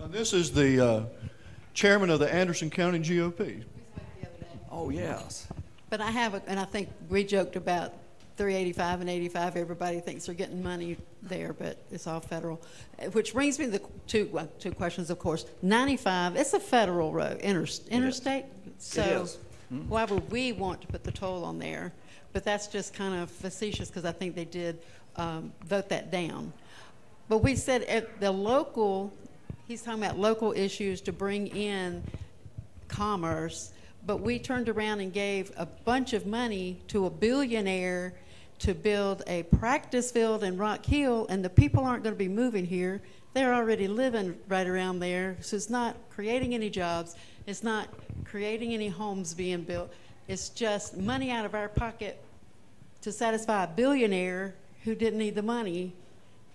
Now, this is the uh, chairman of the Anderson County GOP. Oh, yes. But I have, a- and I think we joked about 385 and 85. Everybody thinks they're getting money there, but it's all federal. Uh, Which brings me to the two, well, two questions, of course. 95, it's a federal road, inter, interstate. So is. why would we want to put the toll on there? But that's just kind of facetious because I think they did um, vote that down. But we said at the local, he's talking about local issues to bring in commerce, but we turned around and gave a bunch of money to a billionaire to build a practice field in Rock Hill, and the people aren't going to be moving here. They're already living right around there, so it's not creating any jobs. It's not creating any homes being built. It's just money out of our pocket to satisfy a billionaire who didn't need the money.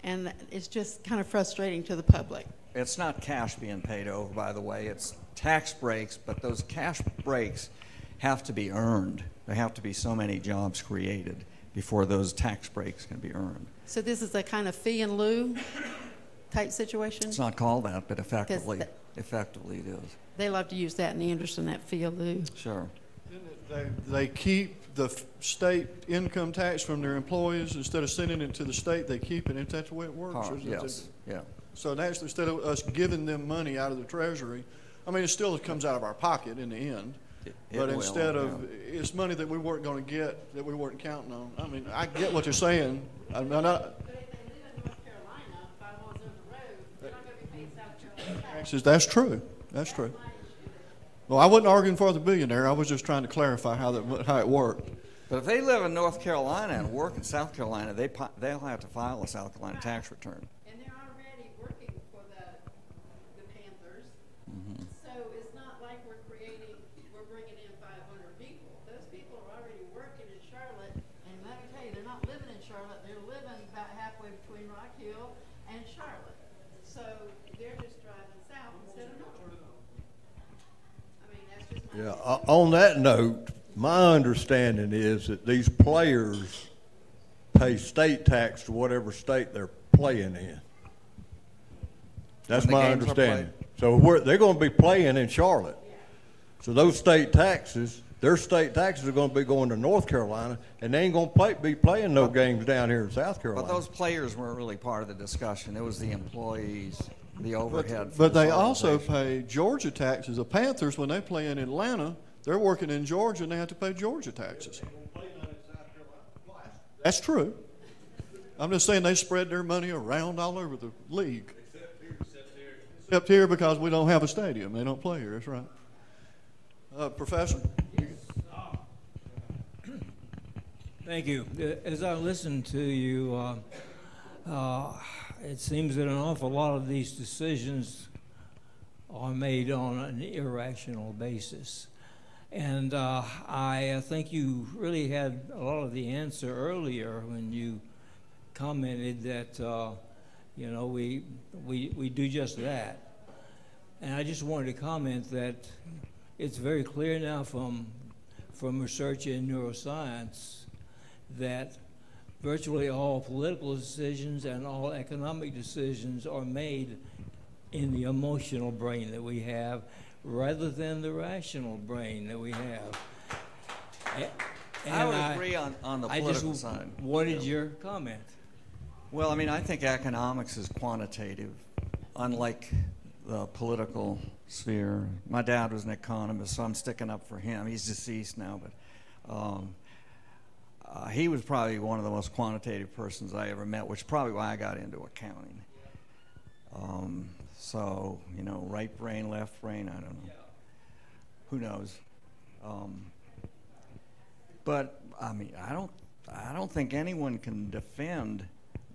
and it's just kind of frustrating to the public. It's not cash being paid over, by the way. It's tax breaks, but those cash breaks have to be earned. There have to be so many jobs created before those tax breaks can be earned. So this is a kind of fee in lieu type situation? It's not called that, but effectively, that- effectively it is. They love to use that in Anderson, that fee in lieu. Sure. They, they keep the state income tax from their employees, instead of sending it to the state, they keep it, and that's the way it works. Par- isn't it? Yes, yeah. So that's, instead of us giving them money out of the treasury, I mean, it still comes out of our pocket in the end. It- it But will, instead of, yeah. it's money that we weren't gonna get, that we weren't counting on. I mean, I get what you're saying. I'm not, But if they live in North Carolina, five miles the road, they're not gonna be paying South Carolina taxes, that's true, that's true. Well, I wasn't arguing for the billionaire, I was just trying to clarify how that, how it worked. But if they live in North Carolina and work in South Carolina, they, they'll have to file a South Carolina tax return. And they're already working for the, the Panthers. Mm-hmm. So it's not like we're creating, we're bringing in five hundred people. Those people are already working in Charlotte, and let me tell you, they're not living in Charlotte, they're living about halfway between Rock Hill and Charlotte. So they're just driving south instead of north. I mean, that's just my. Yeah, o- on that note, my understanding is that these players pay state tax to whatever state they're playing in. That's my understanding. So they're gonna be playing in Charlotte. So those state taxes, their state taxes are gonna be going to North Carolina, and they ain't gonna play, be playing no games down here in South Carolina. But those players weren't really part of the discussion. It was the employees, the But, overhead. for but this they also pay Georgia taxes. The Panthers, when they play in Atlanta, they're working in Georgia and they have to pay Georgia taxes. That's true. I'm just saying they spread their money around all over the league. Except here because we don't have a stadium. They don't play here, that's right. Uh, Professor? Thank you. Uh, As I listen to you, uh, uh, it seems that an awful lot of these decisions are made on an irrational basis. And uh, I uh, think you really had a lot of the answer earlier when you commented that, uh, you know, we, we, we do just that. And I just wanted to comment that it's very clear now from, from research in neuroscience that virtually all political decisions and all economic decisions are made in the emotional brain that we have rather than the rational brain that we have. A- I would and agree on, on the I political just side. wanted your comment. Well, I mean, I think economics is quantitative, unlike the political sphere. My dad was an economist, so I'm sticking up for him. He's deceased now, but um, uh, he was probably one of the most quantitative persons I ever met, which is probably why I got into accounting. Um, so, you know, right brain, left brain, I don't know. Who knows? Um, but I mean, I don't, I don't think anyone can defend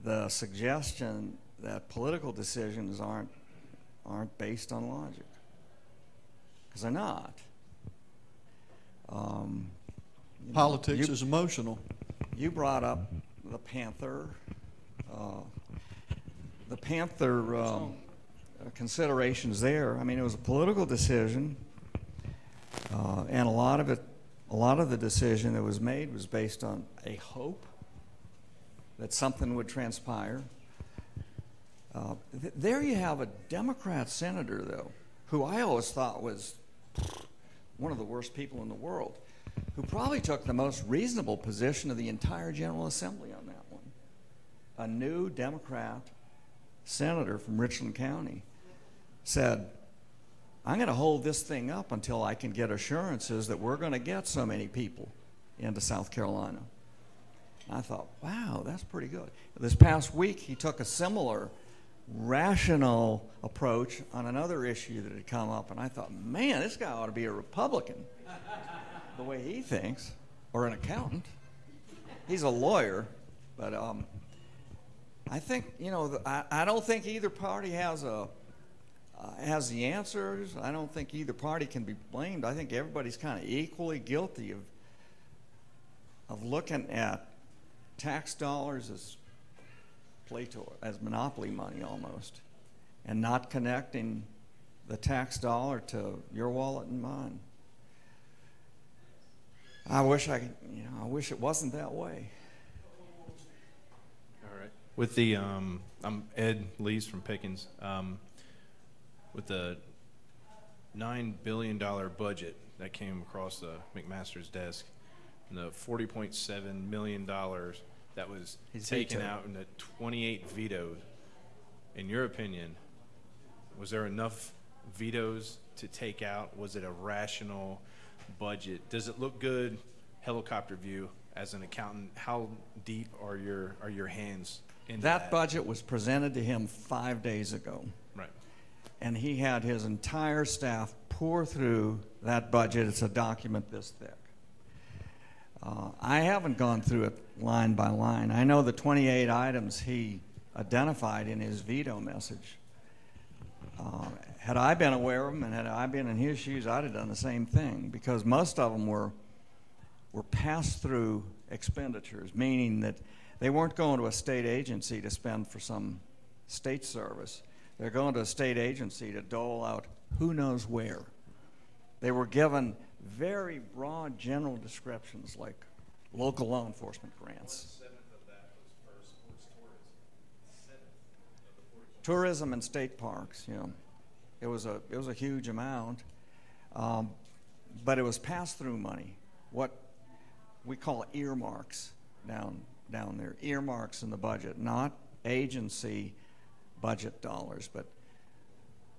the suggestion that political decisions aren't aren't based on logic, because they're not. Um, you know, Politics you- is emotional. you brought up the Panther. Uh, the Panther um, considerations there. I mean, it was a political decision, uh, and a lot of it, a lot of the decision that was made was based on a hope that something would transpire. Uh, th- there you have a Democrat senator, though, who I always thought was one of the worst people in the world, who probably took the most reasonable position of the entire General Assembly on that one. A new Democrat senator from Richland County said, I'm going to hold this thing up until I can get assurances that we're going to get so many people into South Carolina. I thought, wow, that's pretty good. This past week, he took a similar rational approach on another issue that had come up, and I thought, man, this guy ought to be a Republican [LAUGHS] the way he thinks, or an accountant. He's a lawyer, but um, I think you know. I, I don't think either party has a uh, has the answers. I don't think either party can be blamed. I think everybody's kind of equally guilty of of looking at tax dollars as play to as monopoly money almost, and not connecting the tax dollar to your wallet and mine. I wish I, could- you know, I wish it wasn't that way. All right. With the, um, I'm Ed Lees from Pickens. Um, with the nine billion dollar budget that came across the McMaster's desk, and the forty point seven million dollars that was He's taken vetoed. out in the twenty-eight vetoes. In your opinion, was there enough vetoes to take out? Was it a rational budget? Does it look good? Helicopter view as an accountant, how deep are your are your hands in That budget was presented to him five days ago. Right. and he had his entire staff pour through that budget. It's a document this thick. Uh, I haven't gone through it line by line. I know the 28 items he identified in his veto message. Uh, had I been aware of them and had I been in his shoes, I'd have done the same thing because most of them were were pass through expenditures, meaning that they weren't going to a state agency to spend for some state service. They're going to a state agency to dole out who knows where. They were given very broad general descriptions like local law enforcement grants. Tourism and state parks, you know. It was a, it was a huge amount, um, but it was pass-through money. What we call earmarks down, down there, earmarks in the budget, not agency budget dollars, but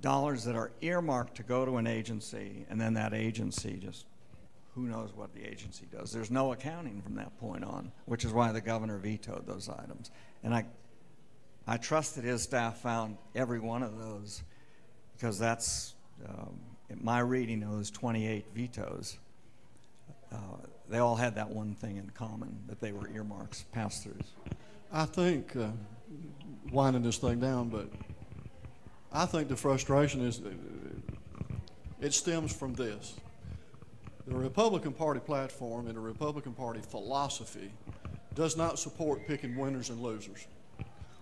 dollars that are earmarked to go to an agency, and then that agency just, who knows what the agency does. There's no accounting from that point on, which is why the governor vetoed those items. And I, I trust that his staff found every one of those, because that's, um, my reading of those 28 vetoes, uh, they all had that one thing in common, that they were earmarks, pass-throughs. I think, uh, winding this thing down, but I think the frustration is, uh, it stems from this. The Republican Party platform and the Republican Party philosophy does not support picking winners and losers.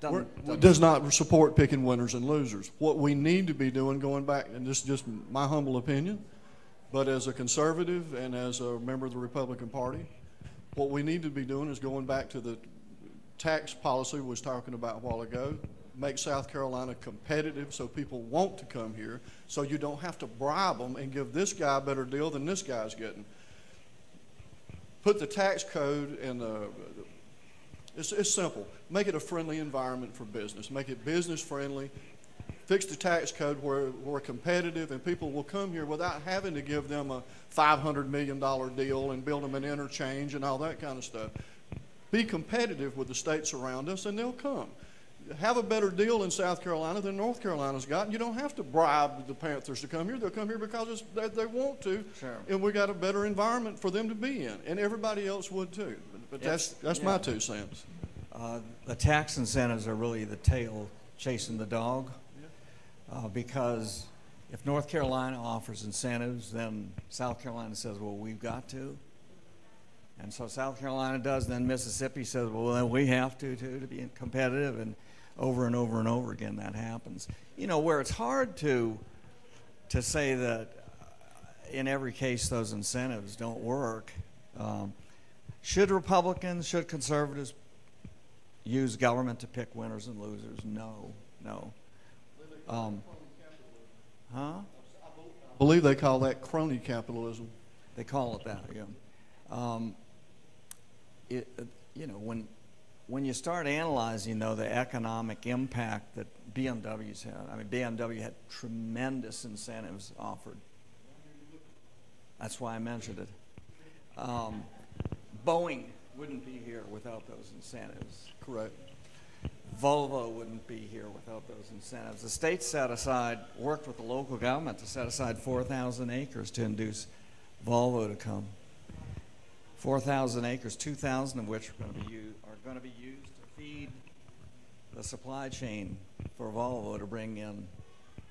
Doesn't- doesn't- does not support picking winners and losers. What we need to be doing, going back, and this is just my humble opinion, but as a conservative and as a member of the Republican Party, what we need to be doing is going back to the tax policy we was talking about a while ago. Make South Carolina competitive so people want to come here, so you don't have to bribe them and give this guy a better deal than this guy's getting. Put the tax code and the, it's, it's simple. Make it a friendly environment for business. Make it business friendly. Fix the tax code where we're competitive and people will come here without having to give them a $500 million deal and build them an interchange and all that kind of stuff. Be competitive with the states around us and they'll come. Have a better deal in South Carolina than North Carolina's got. You don't have to bribe the Panthers to come here. They'll come here because it's, they, they want to. Sure. And we got a better environment for them to be in. And everybody else would too. But, but that's, Yes. that's my two cents. Uh, the tax incentives are really the tail chasing the dog. Uh, because if North Carolina offers incentives, then South Carolina says, well, we've got to. And so South Carolina does, then Mississippi says, well, then we have to too to be competitive. And over and over and over again that happens. You know, where it's hard to, to say that uh, in every case those incentives don't work. Um, should Republicans, should conservatives use government to pick winners and losers? No, no. Um, huh? I believe they call that crony capitalism. They call it that, yeah. Um, it, uh, you know, when when you start analyzing though the economic impact that BMW's had, I mean BMW had tremendous incentives offered. That's why I mentioned it. Um, Boeing wouldn't be here without those incentives. Correct. Volvo wouldn't be here without those incentives. The state set aside, worked with the local government to set aside 4,000 acres to induce Volvo to come. 4,000 acres, 2,000 of which are going to be used, are going to be used to feed the supply chain for Volvo to bring in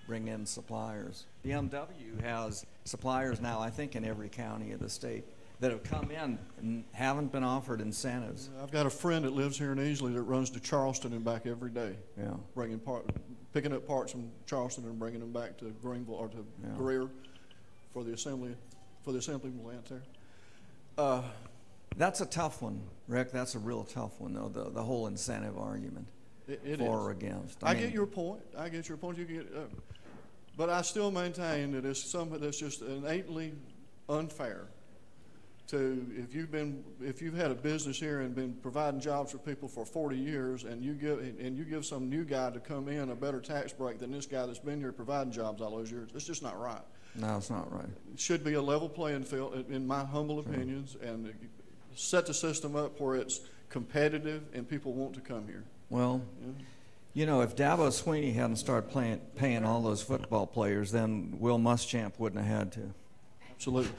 bring in suppliers. BMW has suppliers now, I think, in every county of the state. That have come in and haven't been offered incentives. I've got a friend that lives here in Easley that runs to Charleston and back every day, Yeah. bringing part, picking up parts from Charleston and bringing them back to Greenville or to Yeah. Greer for the assembly, for the assembly plant there. Uh, That's a tough one, Rick. That's a real tough one, though, the, the whole incentive argument it, it for is. or against. I, mean, get your point. I get your point. You get, uh, but I still maintain that it's something that's just innately unfair. To if you've been if you've had a business here and been providing jobs for people for 40 years, and you give and you give some new guy to come in a better tax break than this guy that's been here providing jobs all those years, it's just not right. No, it's not right. It should be a level playing field, in- in my humble opinions, and set the system up where it's competitive and people want to come here. Well, you know, if Dabo Swinney hadn't started playing, paying all those football players, then Will Muschamp wouldn't have had to. Absolutely.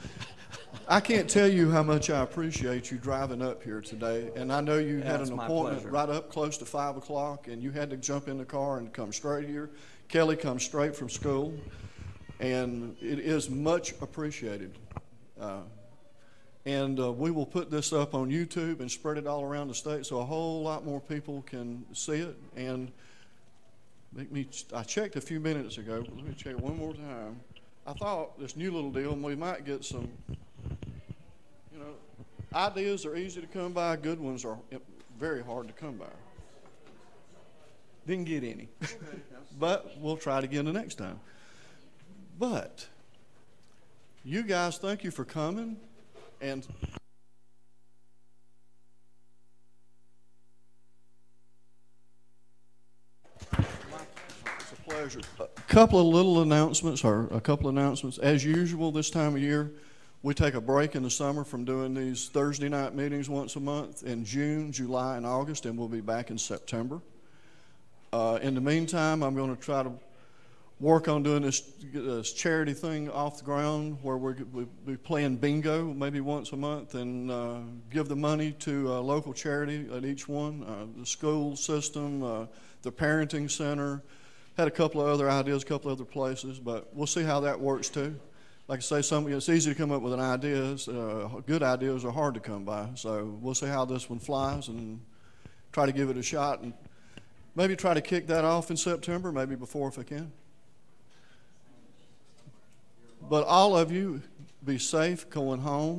I can't tell you how much I appreciate you driving up here today. And I know you Yeah, had an appointment pleasure. right up close to five o'clock, and you had to jump in the car and come straight here. Kelly comes straight from school, and it is much appreciated. Uh, and uh, we will put this up on YouTube and spread it all around the state so a whole lot more people can see it. And make me, I checked a few minutes ago, but let me check one more time. I thought this new little deal, and we might get some, you know, ideas are easy to come by, good ones are very hard to come by. Didn't get any. [LAUGHS] but we'll try it again the next time. But you guys, thank you for coming. And A couple of little announcements, or a couple of announcements. As usual, this time of year, we take a break in the summer from doing these Thursday night meetings once a month in June, July, and August, and we'll be back in September. Uh, in the meantime, I'm going to try to work on doing this, this charity thing off the ground where we're, we'll be playing bingo maybe once a month and uh, give the money to a local charity at each one uh, the school system, uh, the parenting center. Had a couple of other ideas, a couple of other places, but we'll see how that works too. Like I say, some, it's easy to come up with an ideas. Uh, good ideas are hard to come by. So we'll see how this one flies and try to give it a shot and maybe try to kick that off in September, maybe before if I can. But all of you, be safe going home.